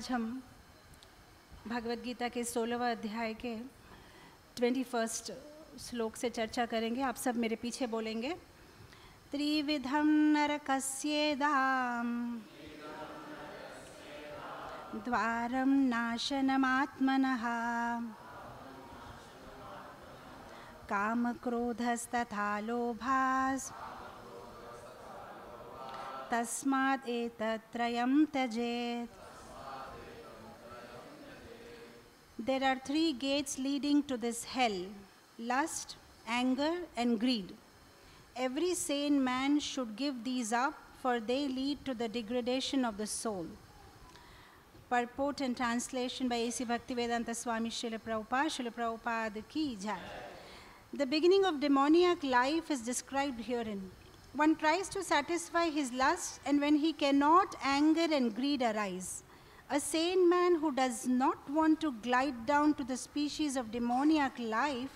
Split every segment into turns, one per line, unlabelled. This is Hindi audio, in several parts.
आज हम भगवत गीता के सोलहवा अध्याय के ट्वेंटी फर्स्ट श्लोक से चर्चा करेंगे आप सब मेरे पीछे बोलेंगे त्रिविधम नरकस्येदाम द्वारम नाशनमात्मन काम क्रोधस्तथा लोभास तस्मात् एतत्त्रयं त्यजेत् There are three gates leading to this hell lust, anger, and greed. Every sane man should give these up, for they lead to the degradation of the soul. Purport and translation by A.C. Bhaktivedanta Swami Srila Prabhupada, Srila Prabhupada Ki Jai. The beginning of demoniac life is described herein. One tries to satisfy his lust, and when he cannot, anger and greed arise. A sane man who does not want to glide down to the species of demoniac life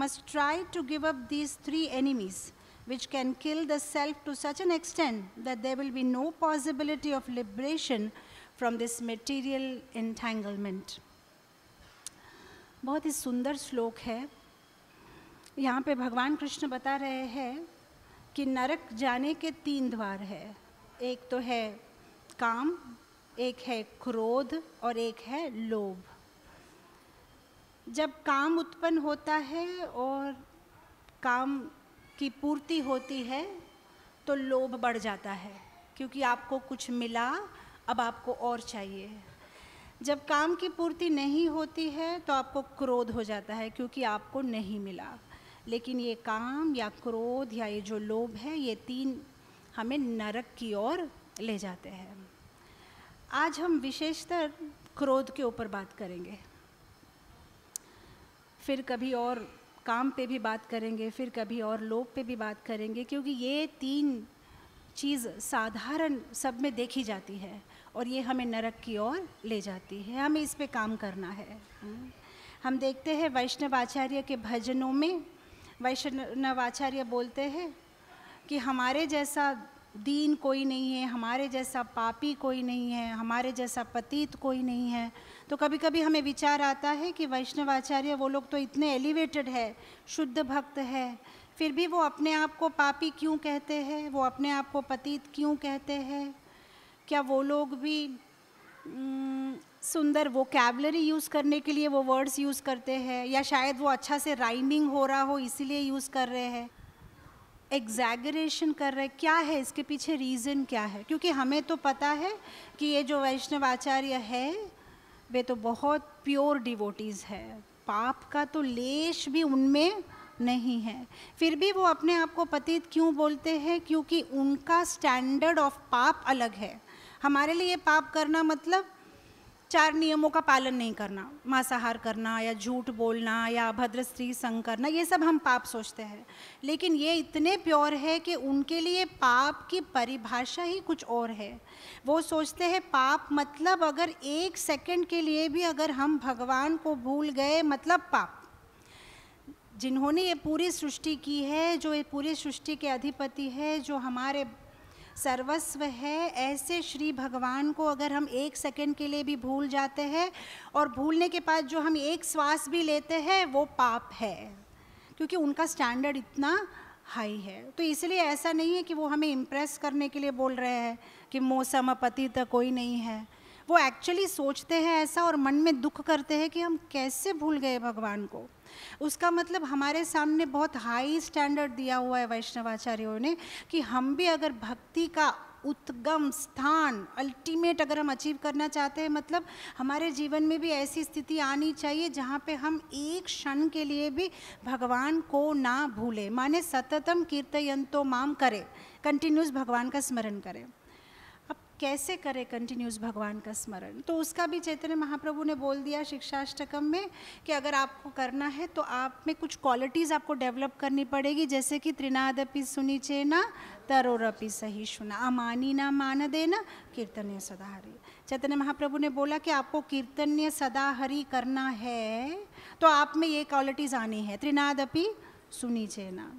must try to give up these three enemies, which can kill the self to such an extent that there will be no possibility of liberation from this material entanglement. बहुत ही सुंदर श्लोक है यहाँ पे भगवान कृष्ण बता रहे हैं कि नरक जाने के तीन द्वार है एक तो है काम एक है क्रोध और एक है लोभ जब काम उत्पन्न होता है और काम की पूर्ति होती है तो लोभ बढ़ जाता है क्योंकि आपको कुछ मिला अब आपको और चाहिए जब काम की पूर्ति नहीं होती है तो आपको क्रोध हो जाता है क्योंकि आपको नहीं मिला लेकिन ये काम या क्रोध या ये जो लोभ है ये तीन हमें नरक की ओर ले जाते हैं आज हम विशेषतर क्रोध के ऊपर बात करेंगे फिर कभी और काम पे भी बात करेंगे फिर कभी और लोभ पे भी बात करेंगे क्योंकि ये तीन चीज़ साधारण सब में देखी जाती है और ये हमें नरक की ओर ले जाती है हमें इस पे काम करना है हम देखते हैं वैष्णव आचार्य के भजनों में वैष्णव आचार्य बोलते हैं कि हमारे जैसा दीन कोई नहीं है हमारे जैसा पापी कोई नहीं है हमारे जैसा पतित कोई नहीं है तो कभी कभी हमें विचार आता है कि वैष्णवाचार्य वो लोग तो इतने एलिवेटेड है शुद्ध भक्त है फिर भी वो अपने आप को पापी क्यों कहते हैं वो अपने आप को पतित क्यों कहते हैं क्या वो लोग भी सुंदर वो कैबलरी यूज़ करने के लिए वो वर्ड्स यूज़ करते हैं या शायद वो अच्छा से राइमिंग हो रहा हो इसीलिए यूज़ कर रहे हैं एग्जैगरेशन कर रहे हैं क्या है इसके पीछे रीज़न क्या है क्योंकि हमें तो पता है कि ये जो वैष्णव आचार्य है वे तो बहुत प्योर डिवोटीज़ है पाप का तो लेश भी उनमें नहीं है फिर भी वो अपने आप को पतित क्यों बोलते हैं क्योंकि उनका स्टैंडर्ड ऑफ पाप अलग है हमारे लिए पाप करना मतलब चार नियमों का पालन नहीं करना मांसाहार करना या झूठ बोलना या अभद्र स्त्री संग करना ये सब हम पाप सोचते हैं लेकिन ये इतने प्योर है कि उनके लिए पाप की परिभाषा ही कुछ और है वो सोचते हैं पाप मतलब अगर एक सेकंड के लिए भी अगर हम भगवान को भूल गए मतलब पाप जिन्होंने ये पूरी सृष्टि की है जो ये पूरी सृष्टि के अधिपति है जो हमारे सर्वस्व है ऐसे श्री भगवान को अगर हम एक सेकंड के लिए भी भूल जाते हैं और भूलने के बाद जो हम एक श्वास भी लेते हैं वो पाप है क्योंकि उनका स्टैंडर्ड इतना हाई है तो इसलिए ऐसा नहीं है कि वो हमें इम्प्रेस करने के लिए बोल रहे हैं कि मौसम पति तो कोई नहीं है वो एक्चुअली सोचते हैं ऐसा और मन में दुख करते हैं कि हम कैसे भूल गए भगवान को उसका मतलब हमारे सामने बहुत हाई स्टैंडर्ड दिया हुआ है वैष्णवाचार्यों ने कि हम भी अगर भक्ति का उद्गम स्थान अल्टीमेट अगर हम अचीव करना चाहते हैं मतलब हमारे जीवन में भी ऐसी स्थिति आनी चाहिए जहाँ पे हम एक क्षण के लिए भी भगवान को ना भूलें माने सततम कीर्तयंतो माम करें कंटिन्यूस भगवान का स्मरण करें कैसे करें कंटिन्यूस भगवान का स्मरण तो उसका भी चैतन्य महाप्रभु ने बोल दिया शिक्षाष्टकम में कि अगर आपको करना है तो आप में कुछ क्वालिटीज़ आपको डेवलप करनी पड़ेगी जैसे कि त्रिनादपि सुनिचे ना तरोरपि सही सुना अमानी ना मान देना कीर्तन्य सदा चैतन्य महाप्रभु ने बोला कि आपको कीर्तन्य सदा करना है तो आप में ये क्वालिटीज़ आनी है त्रिनादपि सुनिचे ना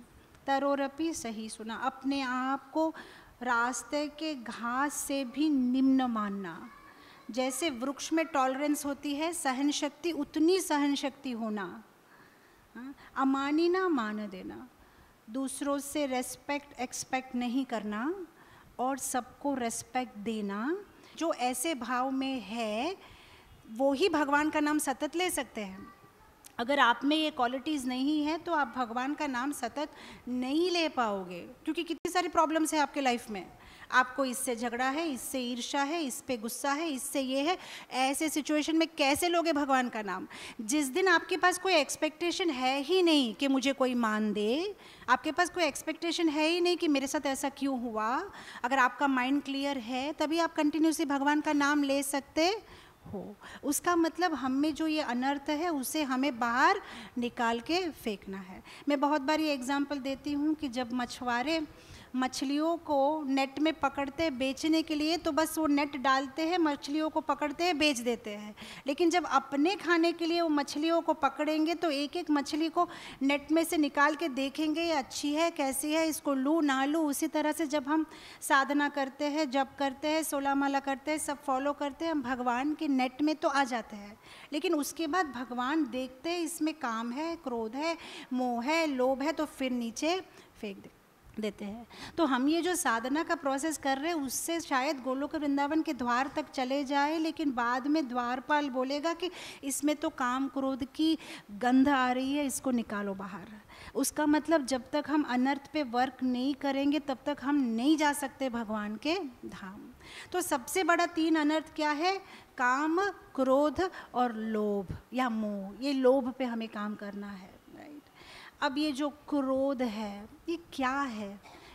तरोरपि सही सुना अपने आप को रास्ते के घास से भी निम्न मानना जैसे वृक्ष में टॉलरेंस होती है सहन शक्ति उतनी सहन शक्ति होना हाँ, अमानी ना मान देना दूसरों से रेस्पेक्ट एक्सपेक्ट नहीं करना और सबको रेस्पेक्ट देना जो ऐसे भाव में है वो ही भगवान का नाम सतत ले सकते हैं अगर आप में ये क्वालिटीज़ नहीं है तो आप भगवान का नाम सतत नहीं ले पाओगे क्योंकि कितनी सारी प्रॉब्लम्स हैं आपके लाइफ में आपको इससे झगड़ा है इससे ईर्षा है इस पे गुस्सा है इससे ये है ऐसे सिचुएशन में कैसे लोगे भगवान का नाम जिस दिन आपके पास कोई एक्सपेक्टेशन है ही नहीं कि मुझे कोई मान दे आपके पास कोई एक्सपेक्टेशन है ही नहीं कि मेरे साथ ऐसा क्यों हुआ अगर आपका माइंड क्लियर है तभी आप कंटिन्यूसली भगवान का नाम ले सकते हो उसका मतलब हम में जो ये अनर्थ है उसे हमें बाहर निकाल के फेंकना है मैं बहुत बार ये एग्ज़ाम्पल देती हूँ कि जब मछुआरे मछलियों को नेट में पकड़ते बेचने के लिए तो बस वो नेट डालते हैं मछलियों को पकड़ते हैं बेच देते हैं लेकिन जब अपने खाने के लिए वो मछलियों को पकड़ेंगे तो एक एक मछली को नेट में से निकाल के देखेंगे ये अच्छी है कैसी है इसको लूँ ना लूँ उसी तरह से जब हम साधना करते हैं जब करते हैं सोलामाला माला करते हैं सब फॉलो करते हैं हम भगवान के नेट में तो आ जाते हैं लेकिन उसके बाद भगवान देखते हैं इसमें काम है क्रोध है मोह है लोभ है तो फिर नीचे फेंक देते देते हैं तो हम ये जो साधना का प्रोसेस कर रहे हैं उससे शायद गोलोक वृंदावन के द्वार तक चले जाए लेकिन बाद में द्वारपाल बोलेगा कि इसमें तो काम क्रोध की गंध आ रही है इसको निकालो बाहर उसका मतलब जब तक हम अनर्थ पे वर्क नहीं करेंगे तब तक हम नहीं जा सकते भगवान के धाम तो सबसे बड़ा तीन अनर्थ क्या है काम क्रोध और लोभ या मोह ये लोभ पे हमें काम करना है अब ये जो क्रोध है ये क्या है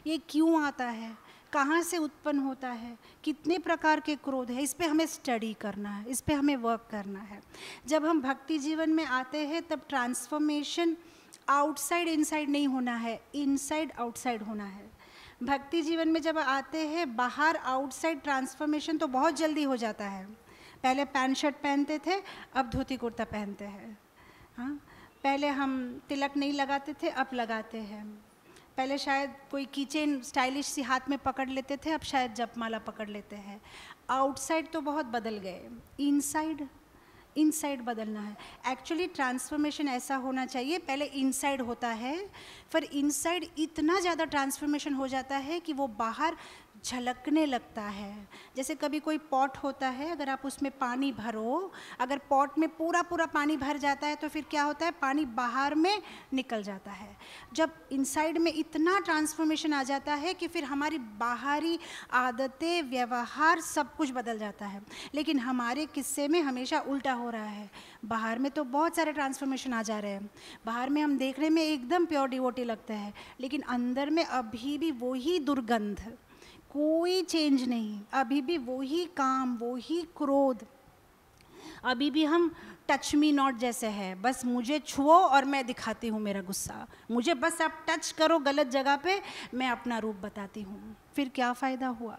ये क्यों आता है कहाँ से उत्पन्न होता है कितने प्रकार के क्रोध है इस पर हमें स्टडी करना है इस पर हमें वर्क करना है जब हम भक्ति जीवन में आते हैं तब ट्रांसफॉर्मेशन आउटसाइड इनसाइड नहीं होना है इनसाइड आउटसाइड होना है भक्ति जीवन में जब आते हैं बाहर आउटसाइड ट्रांसफॉर्मेशन तो बहुत जल्दी हो जाता है पहले पैंट शर्ट पहनते थे अब धोती कुर्ता पहनते हैं हाँ पहले हम तिलक नहीं लगाते थे अब लगाते हैं पहले शायद कोई कीचेन स्टाइलिश सी हाथ में पकड़ लेते थे अब शायद जपमाला पकड़ लेते हैं आउटसाइड तो बहुत बदल गए इनसाइड इनसाइड बदलना है एक्चुअली ट्रांसफॉर्मेशन ऐसा होना चाहिए पहले इनसाइड होता है पर इनसाइड इतना ज़्यादा ट्रांसफॉर्मेशन हो जाता है कि वो बाहर झलकने लगता है जैसे कभी कोई पॉट होता है अगर आप उसमें पानी भरो अगर पॉट में पूरा पूरा पानी भर जाता है तो फिर क्या होता है पानी बाहर में निकल जाता है जब इनसाइड में इतना ट्रांसफॉर्मेशन आ जाता है कि फिर हमारी बाहरी आदतें व्यवहार सब कुछ बदल जाता है लेकिन हमारे किस्से में हमेशा उल्टा हो रहा है बाहर में तो बहुत सारे ट्रांसफॉर्मेशन आ जा रहे हैं बाहर में हम देखने में एकदम प्योर डिवोटी लगता है लेकिन अंदर में अभी भी वही दुर्गंध कोई चेंज नहीं अभी भी वो ही काम वो ही क्रोध अभी भी हम टच मी नॉट जैसे है बस मुझे छुओ और मैं दिखाती हूँ मेरा गुस्सा मुझे बस आप टच करो गलत जगह पे मैं अपना रूप बताती हूँ फिर क्या फ़ायदा हुआ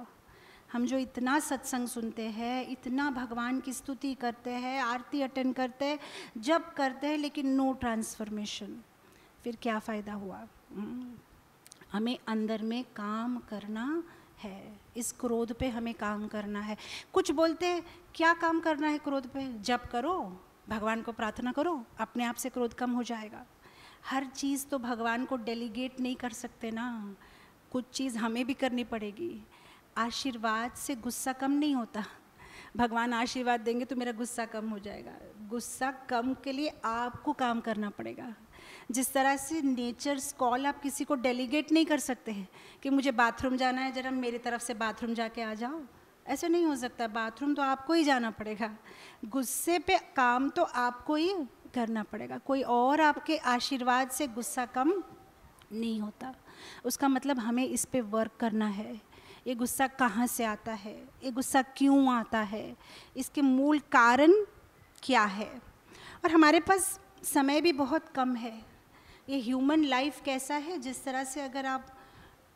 हम जो इतना सत्संग सुनते हैं इतना भगवान की स्तुति करते हैं आरती अटेंड करते हैं जब करते हैं लेकिन नो ट्रांसफॉर्मेशन फिर क्या फ़ायदा हुआ हम्म, हमें अंदर में काम करना है इस क्रोध पे हमें काम करना है कुछ बोलते हैं क्या काम करना है क्रोध पे जब करो भगवान को प्रार्थना करो अपने आप से क्रोध कम हो जाएगा हर चीज़ तो भगवान को डेलीगेट नहीं कर सकते ना कुछ चीज़ हमें भी करनी पड़ेगी आशीर्वाद से गुस्सा कम नहीं होता भगवान आशीर्वाद देंगे तो मेरा गुस्सा कम हो जाएगा गुस्सा कम के लिए आपको काम करना पड़ेगा जिस तरह से नेचर्स कॉल आप किसी को डेलीगेट नहीं कर सकते हैं कि मुझे बाथरूम जाना है जरा मेरी तरफ से बाथरूम जाके आ जाओ ऐसा नहीं हो सकता बाथरूम तो आपको ही जाना पड़ेगा गुस्से पे काम तो आपको ही करना पड़ेगा कोई और आपके आशीर्वाद से गुस्सा कम नहीं होता उसका मतलब हमें इस पर वर्क करना है ये गुस्सा कहाँ से आता है ये गुस्सा क्यों आता है इसके मूल कारण क्या है और हमारे पास समय भी बहुत कम है ये ह्यूमन लाइफ कैसा है जिस तरह से अगर आप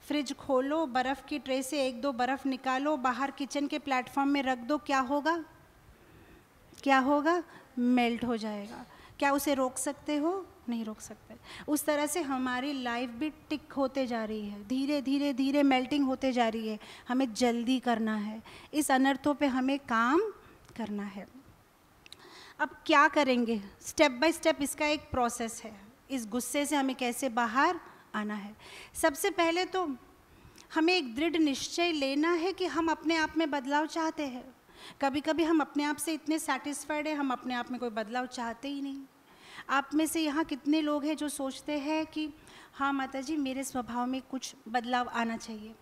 फ्रिज खोलो बर्फ़ की ट्रे से एक दो बर्फ़ निकालो बाहर किचन के प्लेटफॉर्म में रख दो क्या होगा क्या होगा मेल्ट हो जाएगा क्या उसे रोक सकते हो नहीं रोक सकते उस तरह से हमारी लाइफ भी टिक होते जा रही है धीरे धीरे धीरे मेल्टिंग होते जा रही है हमें जल्दी करना है इस अनर्थों पे हमें काम करना है अब क्या करेंगे स्टेप बाय स्टेप इसका एक प्रोसेस है इस गुस्से से हमें कैसे बाहर आना है सबसे पहले तो हमें एक दृढ़ निश्चय लेना है कि हम अपने आप में बदलाव चाहते हैं कभी कभी हम अपने आप से इतने सेटिस्फाइड हैं हम अपने आप में कोई बदलाव चाहते ही नहीं आप में से यहाँ कितने लोग हैं जो सोचते हैं कि हाँ माता जी मेरे स्वभाव में कुछ बदलाव आना चाहिए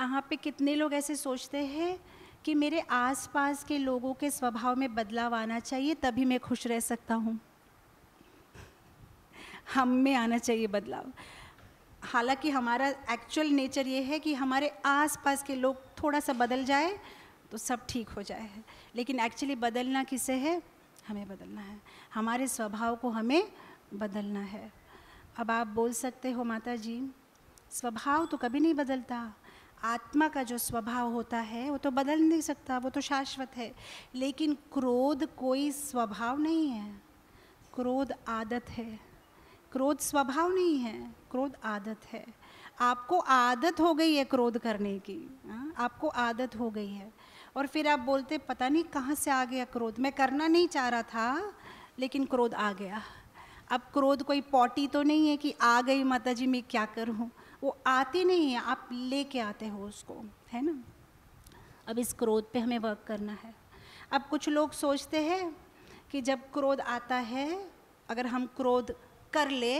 यहाँ पे कितने लोग ऐसे सोचते हैं कि मेरे आसपास के लोगों के स्वभाव में बदलाव आना चाहिए तभी मैं खुश रह सकता हूँ हम में आना चाहिए बदलाव हालांकि हमारा एक्चुअल नेचर ये है कि हमारे आसपास के लोग थोड़ा सा बदल जाए तो सब ठीक हो जाए लेकिन एक्चुअली बदलना किसे है हमें बदलना है हमारे स्वभाव को हमें बदलना है अब आप बोल सकते हो माता जी स्वभाव तो कभी नहीं बदलता आत्मा का जो स्वभाव होता है वो तो बदल नहीं सकता वो तो शाश्वत है लेकिन क्रोध कोई स्वभाव नहीं है क्रोध आदत है क्रोध स्वभाव नहीं है क्रोध आदत है आपको आदत हो गई है क्रोध करने की हाँ? आपको आदत हो गई है और फिर आप बोलते पता नहीं कहाँ से आ गया क्रोध मैं करना नहीं चाह रहा था लेकिन क्रोध आ गया अब क्रोध कोई पॉटी तो नहीं है कि आ गई माता जी मैं क्या करूँ वो आती नहीं है आप लेके आते हो उसको है ना अब इस क्रोध पे हमें वर्क करना है अब कुछ लोग सोचते हैं कि जब क्रोध आता है अगर हम क्रोध कर ले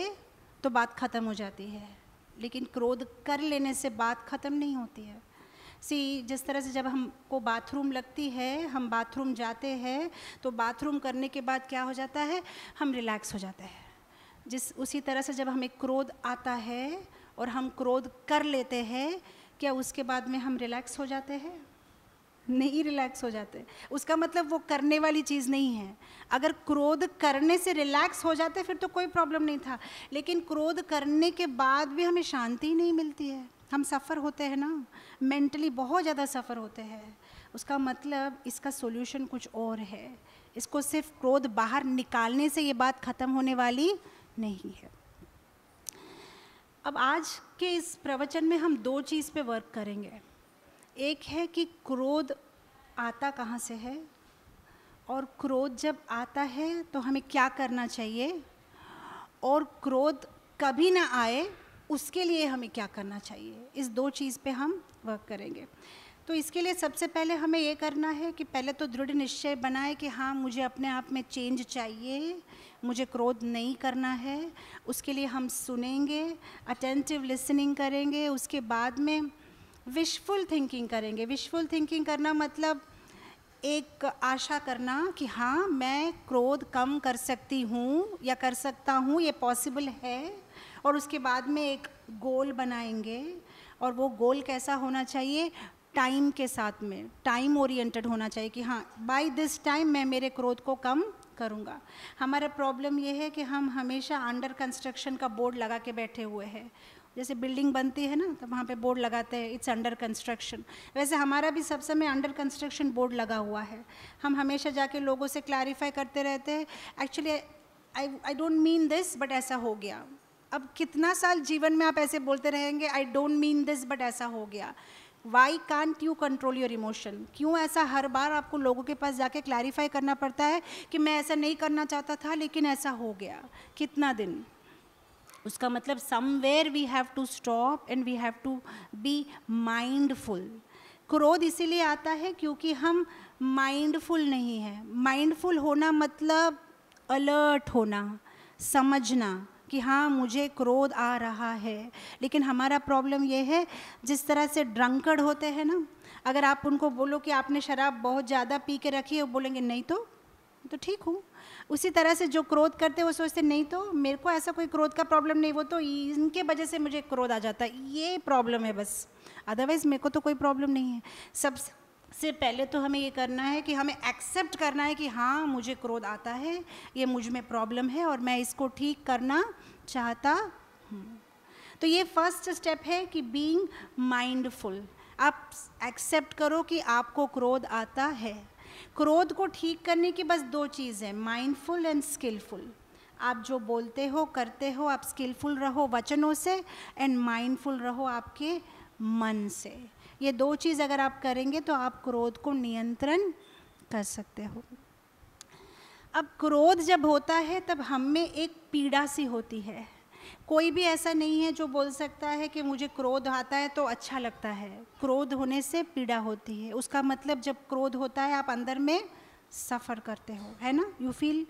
तो बात ख़त्म हो जाती है लेकिन क्रोध कर लेने से बात ख़त्म नहीं होती है सी जिस तरह से जब हमको बाथरूम लगती है हम बाथरूम जाते हैं तो बाथरूम करने के बाद क्या हो जाता है हम रिलैक्स हो जाते हैं जिस उसी तरह से जब हमें क्रोध आता है और हम क्रोध कर लेते हैं क्या उसके बाद में हम रिलैक्स हो जाते हैं नहीं रिलैक्स हो जाते उसका मतलब वो करने वाली चीज़ नहीं है अगर क्रोध करने से रिलैक्स हो जाते फिर तो कोई प्रॉब्लम नहीं था लेकिन क्रोध करने के बाद भी हमें शांति नहीं मिलती है हम सफ़र होते हैं ना मेंटली बहुत ज़्यादा सफ़र होते हैं उसका मतलब इसका सोल्यूशन कुछ और है इसको सिर्फ क्रोध बाहर निकालने से ये बात ख़त्म होने वाली नहीं है अब आज के इस प्रवचन में हम दो चीज़ पे वर्क करेंगे एक है कि क्रोध आता कहाँ से है और क्रोध जब आता है तो हमें क्या करना चाहिए और क्रोध कभी ना आए उसके लिए हमें क्या करना चाहिए इस दो चीज़ पे हम वर्क करेंगे तो इसके लिए सबसे पहले हमें ये करना है कि पहले तो दृढ़ निश्चय बनाए कि हाँ मुझे अपने आप में चेंज चाहिए मुझे क्रोध नहीं करना है उसके लिए हम सुनेंगे अटेंटिव लिसनिंग करेंगे उसके बाद में विशफुल थिंकिंग करेंगे विशफुल थिंकिंग करना मतलब एक आशा करना कि हाँ मैं क्रोध कम कर सकती हूँ या कर सकता हूँ ये पॉसिबल है और उसके बाद में एक गोल बनाएंगे और वो गोल कैसा होना चाहिए टाइम के साथ में टाइम ओरिएंटेड होना चाहिए कि हाँ बाय दिस टाइम मैं मेरे क्रोध को कम करूँगा हमारा प्रॉब्लम यह है कि हम हमेशा अंडर कंस्ट्रक्शन का बोर्ड लगा के बैठे हुए हैं जैसे बिल्डिंग बनती है ना तो वहाँ पे बोर्ड लगाते हैं इट्स अंडर कंस्ट्रक्शन वैसे हमारा भी सब समय अंडर कंस्ट्रक्शन बोर्ड लगा हुआ है हम हमेशा जाके लोगों से क्लैरिफाई करते रहते हैं actually I I don't mean this but ऐसा हो गया अब कितना साल जीवन में आप ऐसे बोलते रहेंगे I don't mean this but ऐसा हो गया why can't you control your emotion क्यों ऐसा हर बार आपको लोगों के पास जाके क्लैरिफाई करना पड़ता है कि मैं ऐसा नहीं करना चाहता था लेकिन ऐसा हो गया कितना दिन उसका मतलब somewhere we have to stop and we have to be mindful क्रोध इसीलिए आता है क्योंकि हम माइंडफुल नहीं हैं माइंडफुल होना मतलब अलर्ट होना समझना कि हाँ मुझे क्रोध आ रहा है लेकिन हमारा प्रॉब्लम यह है जिस तरह से ड्रंकड होते हैं ना अगर आप उनको बोलो कि आपने शराब बहुत ज़्यादा पी के रखी है बोलेंगे नहीं तो तो ठीक हूँ उसी तरह से जो क्रोध करते हैं वो सोचते नहीं तो मेरे को ऐसा कोई क्रोध का प्रॉब्लम नहीं वो तो इनके वजह से मुझे क्रोध आ जाता है ये प्रॉब्लम है बस अदरवाइज़ मेरे को तो कोई प्रॉब्लम नहीं है सब से पहले तो हमें ये करना है कि हमें एक्सेप्ट करना है कि हाँ मुझे क्रोध आता है ये मुझ में प्रॉब्लम है और मैं इसको ठीक करना चाहता हूँ तो ये फर्स्ट स्टेप है कि बीइंग माइंडफुल आप एक्सेप्ट करो कि आपको क्रोध आता है क्रोध को ठीक करने की बस दो चीज़ माइंडफुल एंड स्किलफुल आप जो बोलते हो करते हो आप स्किलफुल रहो वचनों से एंड माइंडफुल रहो आपके मन से ये दो चीज़ अगर आप करेंगे तो आप क्रोध को नियंत्रण कर सकते हो अब क्रोध जब होता है तब हम में एक पीड़ा सी होती है कोई भी ऐसा नहीं है जो बोल सकता है कि मुझे क्रोध आता है तो अच्छा लगता है क्रोध होने से पीड़ा होती है उसका मतलब जब क्रोध होता है आप अंदर में सफ़र करते हो है ना यू फील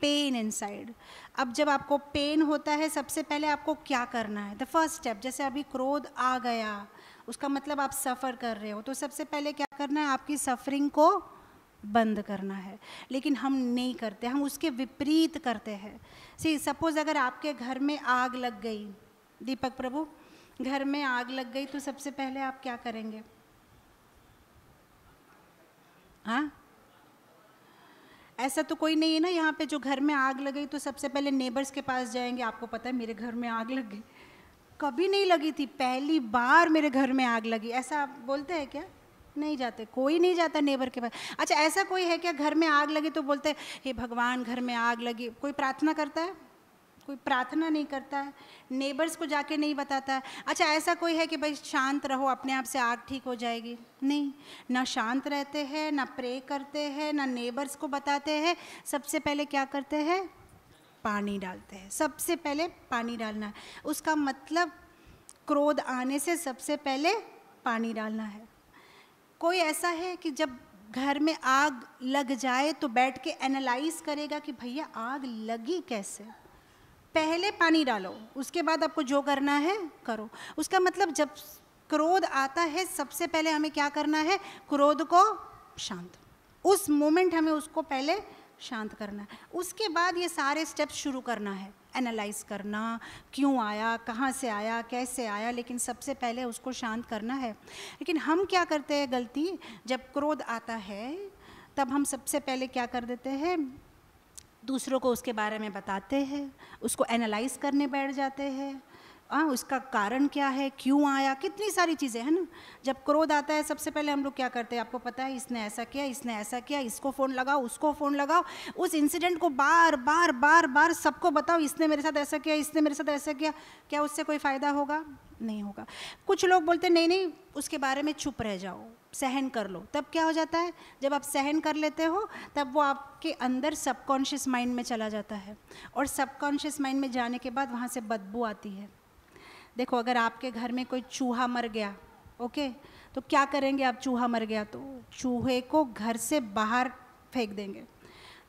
पेन इनसाइड अब जब आपको पेन होता है सबसे पहले आपको क्या करना है द फर्स्ट स्टेप जैसे अभी क्रोध आ गया उसका मतलब आप सफ़र कर रहे हो तो सबसे पहले क्या करना है आपकी सफरिंग को बंद करना है लेकिन हम नहीं करते हम उसके विपरीत करते हैं सी सपोज़ अगर आपके घर में आग लग गई दीपक प्रभु घर में आग लग गई तो सबसे पहले आप क्या करेंगे हाँ ऐसा तो कोई नहीं है ना यहाँ पे जो घर में आग लग गई तो सबसे पहले नेबर्स के पास जाएंगे आपको पता है मेरे घर में आग लग गई कभी नहीं लगी थी पहली बार मेरे घर में आग लगी ऐसा आप बोलते हैं क्या नहीं जाते कोई नहीं जाता नेबर के पास अच्छा ऐसा कोई है क्या घर में आग लगी तो बोलते हे भगवान घर में आग लगी कोई प्रार्थना करता है कोई प्रार्थना नहीं करता है नेबर्स को जाके नहीं बताता है अच्छा ऐसा कोई है कि भाई शांत रहो अपने आप से आग ठीक हो जाएगी नहीं ना शांत रहते हैं ना प्रे करते हैं ना नेबर्स को बताते हैं सबसे पहले क्या करते हैं पानी डालते हैं सबसे पहले पानी डालना है उसका मतलब क्रोध आने से सबसे पहले पानी डालना है कोई ऐसा है कि जब घर में आग लग जाए तो बैठ के एनालाइज करेगा कि भैया आग लगी कैसे पहले पानी डालो उसके बाद आपको जो करना है करो उसका मतलब जब क्रोध आता है सबसे पहले हमें क्या करना है क्रोध को शांत उस मोमेंट हमें उसको पहले शांत करना है उसके बाद ये सारे स्टेप्स शुरू करना है एनालाइज करना क्यों आया कहाँ से आया कैसे आया लेकिन सबसे पहले उसको शांत करना है लेकिन हम क्या करते हैं गलती जब क्रोध आता है तब हम सबसे पहले क्या कर देते हैं दूसरों को उसके बारे में बताते हैं उसको एनालाइज करने बैठ जाते हैं आ, हाँ, उसका कारण क्या है क्यों आया कितनी सारी चीज़ें है ना जब क्रोध आता है सबसे पहले हम लोग क्या करते हैं आपको पता है इसने ऐसा किया इसने ऐसा किया इसको फ़ोन लगाओ उसको फ़ोन लगाओ उस इंसिडेंट को बार बार बार बार सबको बताओ इसने मेरे साथ ऐसा किया इसने मेरे साथ ऐसा किया क्या उससे कोई फ़ायदा होगा नहीं होगा कुछ लोग बोलते नहीं नहीं उसके बारे में चुप रह जाओ सहन कर लो तब क्या हो जाता है जब आप सहन कर लेते हो तब वो आपके अंदर सबकॉन्शियस माइंड में चला जाता है और सबकॉन्शियस माइंड में जाने के बाद वहाँ से बदबू आती है देखो अगर आपके घर में कोई चूहा मर गया ओके तो क्या करेंगे आप चूहा मर गया तो चूहे को घर से बाहर फेंक देंगे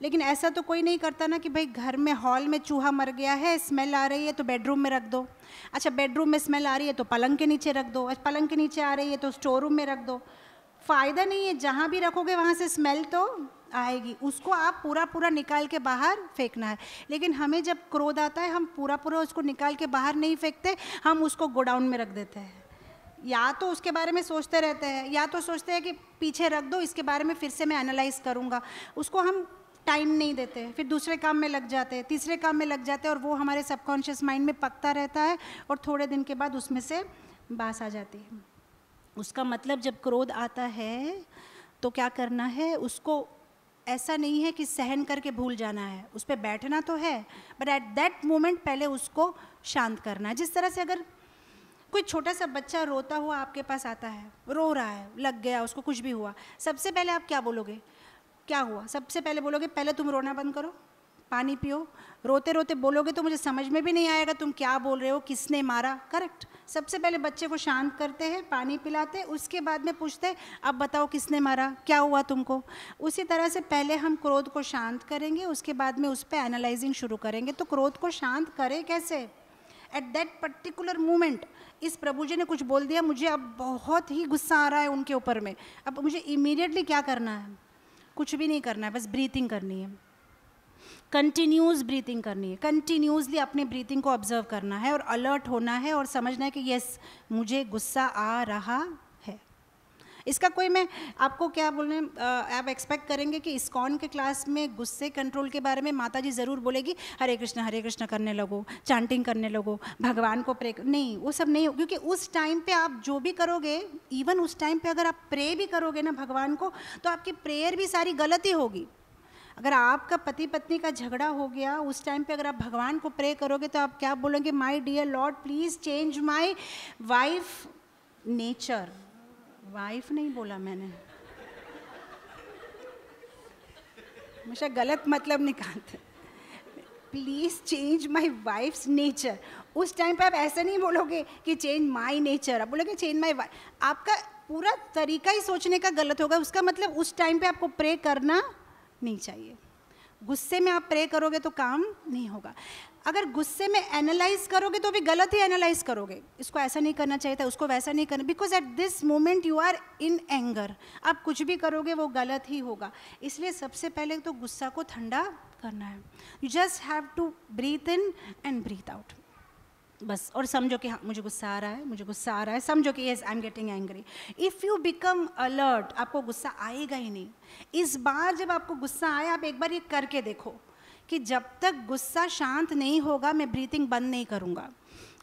लेकिन ऐसा तो कोई नहीं करता ना कि भाई घर में हॉल में चूहा मर गया है स्मेल आ रही है तो बेडरूम में रख दो अच्छा बेडरूम में स्मेल आ रही है तो पलंग के नीचे रख दो अच्छा पलंग के नीचे आ रही है तो स्टोर रूम में रख दो फ़ायदा नहीं है जहाँ भी रखोगे वहाँ से स्मेल तो आएगी उसको आप पूरा पूरा निकाल के बाहर फेंकना है लेकिन हमें जब क्रोध आता है हम पूरा पूरा उसको निकाल के बाहर नहीं फेंकते हम उसको गोडाउन में रख देते हैं या तो उसके बारे में सोचते रहते हैं या तो सोचते हैं कि पीछे रख दो इसके बारे में फिर से मैं एनालाइज करूँगा उसको हम टाइम नहीं देते फिर दूसरे काम में लग जाते हैं तीसरे काम में लग जाते हैं और वो हमारे सबकॉन्शियस माइंड में पकता रहता है और थोड़े दिन के बाद उसमें से बास आ जाती है उसका मतलब जब क्रोध आता है तो क्या करना है उसको ऐसा नहीं है कि सहन करके भूल जाना है उस पर बैठना तो है बट एट दैट मोमेंट पहले उसको शांत करना है जिस तरह से अगर कोई छोटा सा बच्चा रोता हुआ आपके पास आता है रो रहा है लग गया उसको कुछ भी हुआ सबसे पहले आप क्या बोलोगे क्या हुआ सबसे पहले बोलोगे पहले तुम रोना बंद करो पानी पियो रोते रोते बोलोगे तो मुझे समझ में भी नहीं आएगा तुम क्या बोल रहे हो किसने मारा करेक्ट सबसे पहले बच्चे को शांत करते हैं पानी पिलाते उसके बाद में पूछते अब बताओ किसने मारा क्या हुआ तुमको उसी तरह से पहले हम क्रोध को शांत करेंगे उसके बाद में उस पर एनालाइजिंग शुरू करेंगे तो क्रोध को शांत करें कैसे एट दैट पर्टिकुलर मोमेंट इस प्रभु जी ने कुछ बोल दिया मुझे अब बहुत ही गुस्सा आ रहा है उनके ऊपर में अब मुझे इमीडिएटली क्या करना है कुछ भी नहीं करना है बस ब्रीथिंग करनी है कंटिन्यूस ब्रीथिंग करनी है कंटिन्यूसली अपने ब्रीथिंग को ऑब्जर्व करना है और अलर्ट होना है और समझना है कि यस मुझे गुस्सा आ रहा है इसका कोई मैं आपको क्या बोल रहे आप एक्सपेक्ट करेंगे कि इस्कॉन के क्लास में गुस्से कंट्रोल के बारे में माता जी ज़रूर बोलेगी हरे कृष्ण हरे कृष्ण करने लगो चांटिंग करने लगो भगवान को प्रे नहीं वो सब नहीं क्योंकि उस टाइम पे आप जो भी करोगे इवन उस टाइम पे अगर आप प्रे भी करोगे ना भगवान को तो आपकी प्रेयर भी सारी गलत ही होगी अगर आपका पति पत्नी का झगड़ा हो गया उस टाइम पे अगर आप भगवान को प्रे करोगे तो आप क्या बोलोगे my dear lord please change my wife nature wife नहीं बोला मैंने हमेशा गलत मतलब निकालते please change my wife's nature उस टाइम पर आप ऐसा नहीं बोलोगे कि चेंज माई नेचर आप बोलोगे चेंज माई वाइफ आपका पूरा तरीका ही सोचने का गलत होगा उसका मतलब उस टाइम पे आपको प्रे करना नहीं चाहिए गुस्से में आप प्रे करोगे तो काम नहीं होगा अगर गुस्से में एनालाइज करोगे तो भी गलत ही एनालाइज करोगे इसको ऐसा नहीं करना चाहिए था उसको वैसा नहीं करना because at this moment you are in anger आप कुछ भी करोगे वो गलत ही होगा इसलिए सबसे पहले तो गुस्सा को ठंडा करना है you just have to breathe in and breathe out बस और समझो कि हाँ मुझे गुस्सा आ रहा है मुझे गुस्सा आ रहा है समझो कि yes I am getting angry if you become alert आपको गुस्सा आएगा ही नहीं इस बार जब आपको गुस्सा आया आप एक बार ये करके देखो कि जब तक गुस्सा शांत नहीं होगा मैं ब्रीथिंग बंद नहीं करूँगा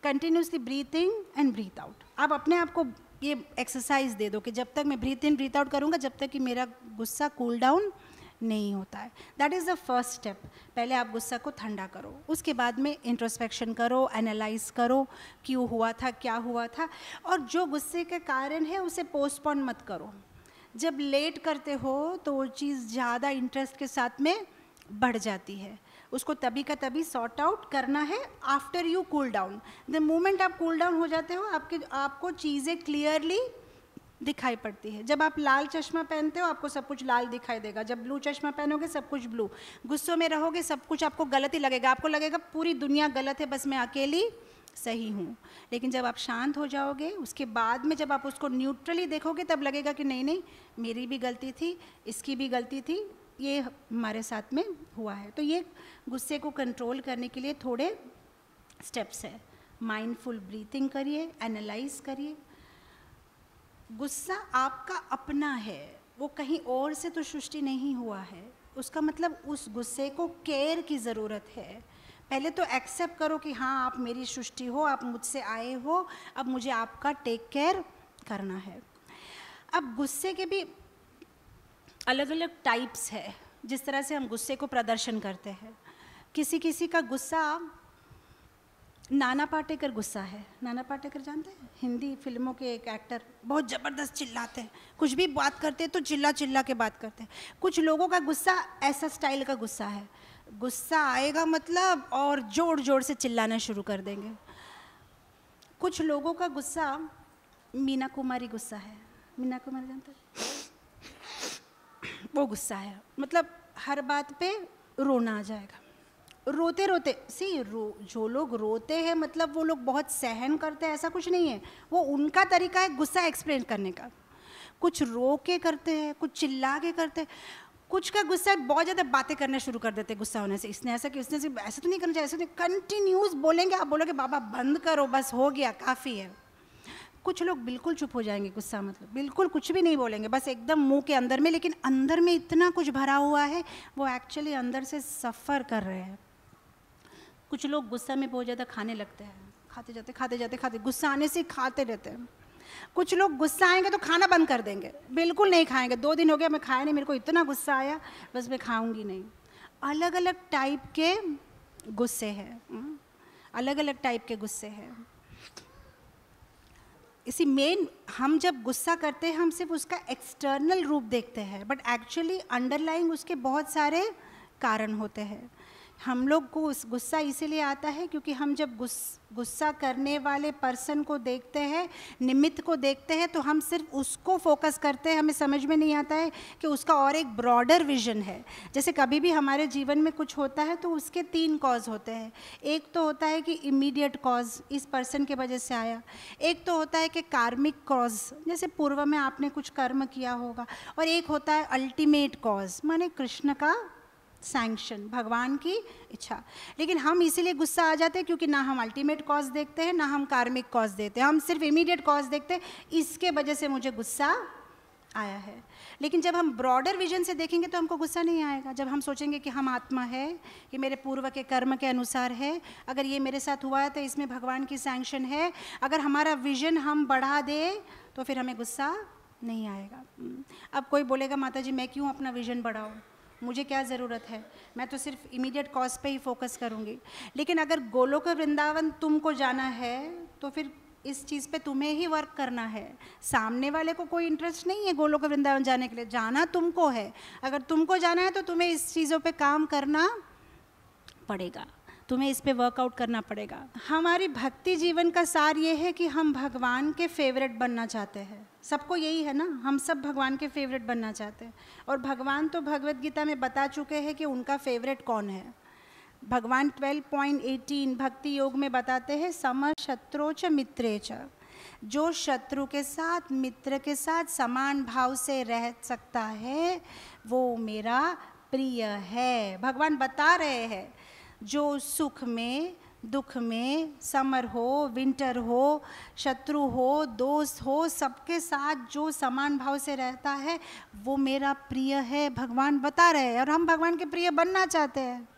continuously breathing and breathe out आप अपने आप को ये एक्सरसाइज दे दो कि जब तक मैं ब्रीथ इन ब्रीथ आउट करूँगा जब तक कि मेरा गुस्सा कूल डाउन नहीं होता है that is the first step पहले आप गुस्सा को ठंडा करो उसके बाद में इंट्रोस्पेक्शन करो एनालाइज करो क्यों हुआ था क्या हुआ था और जो गुस्से के कारण है उसे पोस्टपोन मत करो जब लेट करते हो तो वो चीज़ ज़्यादा इंटरेस्ट के साथ में बढ़ जाती है उसको तभी का तभी सॉर्ट आउट करना है after you cool down the moment आप कूल cool डाउन हो जाते हो आपके आपको चीज़ें क्लियरली दिखाई पड़ती है जब आप लाल चश्मा पहनते हो आपको सब कुछ लाल दिखाई देगा जब ब्लू चश्मा पहनोगे सब कुछ ब्लू गुस्सों में रहोगे सब कुछ आपको गलत ही लगेगा आपको लगेगा पूरी दुनिया गलत है बस मैं अकेली सही हूँ लेकिन जब आप शांत हो जाओगे उसके बाद में जब आप उसको न्यूट्रली देखोगे तब लगेगा कि नहीं नहीं मेरी भी गलती थी इसकी भी गलती थी ये हमारे साथ में हुआ है तो ये गुस्से को कंट्रोल करने के लिए थोड़े स्टेप्स है माइंडफुल ब्रीथिंग करिए एनालाइज करिए गुस्सा आपका अपना है वो कहीं और से तो सृष्टि नहीं हुआ है उसका मतलब उस गुस्से को केयर की ज़रूरत है पहले तो एक्सेप्ट करो कि हाँ आप मेरी सृष्टि हो आप मुझसे आए हो अब मुझे आपका टेक केयर करना है अब गुस्से के भी अलग अलग टाइप्स है जिस तरह से हम गुस्से को प्रदर्शन करते हैं किसी किसी का गुस्सा नाना पाटेकर गुस्सा है नाना पाटेकर जानते हैं हिंदी फिल्मों के एक एक्टर बहुत ज़बरदस्त चिल्लाते हैं कुछ भी बात करते हैं तो चिल्ला चिल्ला के बात करते हैं कुछ लोगों का गुस्सा ऐसा स्टाइल का गुस्सा है गुस्सा आएगा मतलब और जोर जोर से चिल्लाना शुरू कर देंगे कुछ लोगों का गुस्सा मीना कुमारी गुस्सा है मीना कुमारी जानते वो गुस्सा है मतलब हर बात पे रोना आ जाएगा रोते रोते सी रो जो लोग रोते हैं मतलब वो लोग बहुत सहन करते हैं ऐसा कुछ नहीं है वो उनका तरीका है गुस्सा एक्सप्लेन करने का कुछ रो के करते हैं कुछ चिल्ला के करते हैं कुछ का गुस्सा बहुत ज़्यादा बातें करना शुरू कर देते गुस्सा होने से इसने ऐसा कि उसने से ऐसा तो नहीं करना चाहिए ऐसा नहीं कंटिन्यूस बोलेंगे आप बोलोगे बाबा बंद करो बस हो गया काफ़ी है कुछ लोग बिल्कुल चुप हो जाएंगे गुस्सा मतलब बिल्कुल कुछ भी नहीं बोलेंगे बस एकदम मुंह के अंदर में लेकिन अंदर में इतना कुछ भरा हुआ है वो एक्चुअली अंदर से सफ़र कर रहे हैं कुछ लोग गुस्सा में बहुत ज़्यादा खाने लगते हैं खाते जाते खाते जाते खाते गुस्सा आने से खाते रहते हैं कुछ लोग गुस्सा आएंगे तो खाना बंद कर देंगे बिल्कुल नहीं खाएंगे दो दिन हो गया मैं खाया नहीं मेरे को इतना गुस्सा आया बस मैं खाऊंगी नहीं अलग अलग टाइप के गुस्से हैं अलग अलग टाइप के गुस्से हैं इसी मेन हम जब गुस्सा करते हैं हम सिर्फ उसका एक्सटर्नल रूप देखते हैं बट एक्चुअली अंडरलाइंग उसके बहुत सारे कारण होते हैं हम लोग को उस गुस्सा इसीलिए आता है क्योंकि हम जब गुस् गुस्सा करने वाले पर्सन को देखते हैं निमित्त को देखते हैं तो हम सिर्फ उसको फोकस करते हैं हमें समझ में नहीं आता है कि उसका और एक ब्रॉडर विजन है जैसे कभी भी हमारे जीवन में कुछ होता है तो उसके तीन कॉज होते हैं एक तो होता है कि इमीडिएट कॉज इस पर्सन के वजह से आया एक तो होता है कि कार्मिक कॉज जैसे पूर्व में आपने कुछ कर्म किया होगा और एक होता है अल्टीमेट कॉज माने कृष्ण का सैंक्शन भगवान की इच्छा लेकिन हम इसीलिए गुस्सा आ जाते हैं क्योंकि ना हम अल्टीमेट कॉज देखते हैं ना हम कार्मिक कॉज देते हैं हम सिर्फ इमीडिएट कॉज देखते हैं इसके वजह से मुझे गुस्सा आया है लेकिन जब हम ब्रॉडर विजन से देखेंगे तो हमको गुस्सा नहीं आएगा जब हम सोचेंगे कि हम आत्मा है ये मेरे पूर्व के कर्म के अनुसार है अगर ये मेरे साथ हुआ है तो इसमें भगवान की सैंक्शन है अगर हमारा विजन हम बढ़ा दें तो फिर हमें गुस्सा नहीं आएगा अब कोई बोलेगा माता जी मैं क्यों अपना विजन बढ़ाऊँ मुझे क्या ज़रूरत है मैं तो सिर्फ इमीडिएट कॉज पे ही फोकस करूँगी लेकिन अगर गोलोक वृंदावन तुमको जाना है तो फिर इस चीज़ पे तुम्हें ही वर्क करना है सामने वाले को कोई इंटरेस्ट नहीं है गोलोक वृंदावन जाने के लिए जाना तुमको है अगर तुमको जाना है तो तुम्हें इस चीज़ों पे काम करना पड़ेगा तुम्हें इस पे वर्कआउट करना पड़ेगा हमारी भक्ति जीवन का सार ये है कि हम भगवान के फेवरेट बनना चाहते हैं सबको यही है ना हम सब भगवान के फेवरेट बनना चाहते हैं और भगवान तो भगवत गीता में बता चुके हैं कि उनका फेवरेट कौन है भगवान 12.18 भक्ति योग में बताते हैं सम शत्रोच च जो शत्रु के साथ मित्र के साथ समान भाव से रह सकता है वो मेरा प्रिय है भगवान बता रहे हैं जो सुख में दुख में समर हो विंटर हो शत्रु हो दोस्त हो सबके साथ जो समान भाव से रहता है वो मेरा प्रिय है भगवान बता रहे हैं और हम भगवान के प्रिय बनना चाहते हैं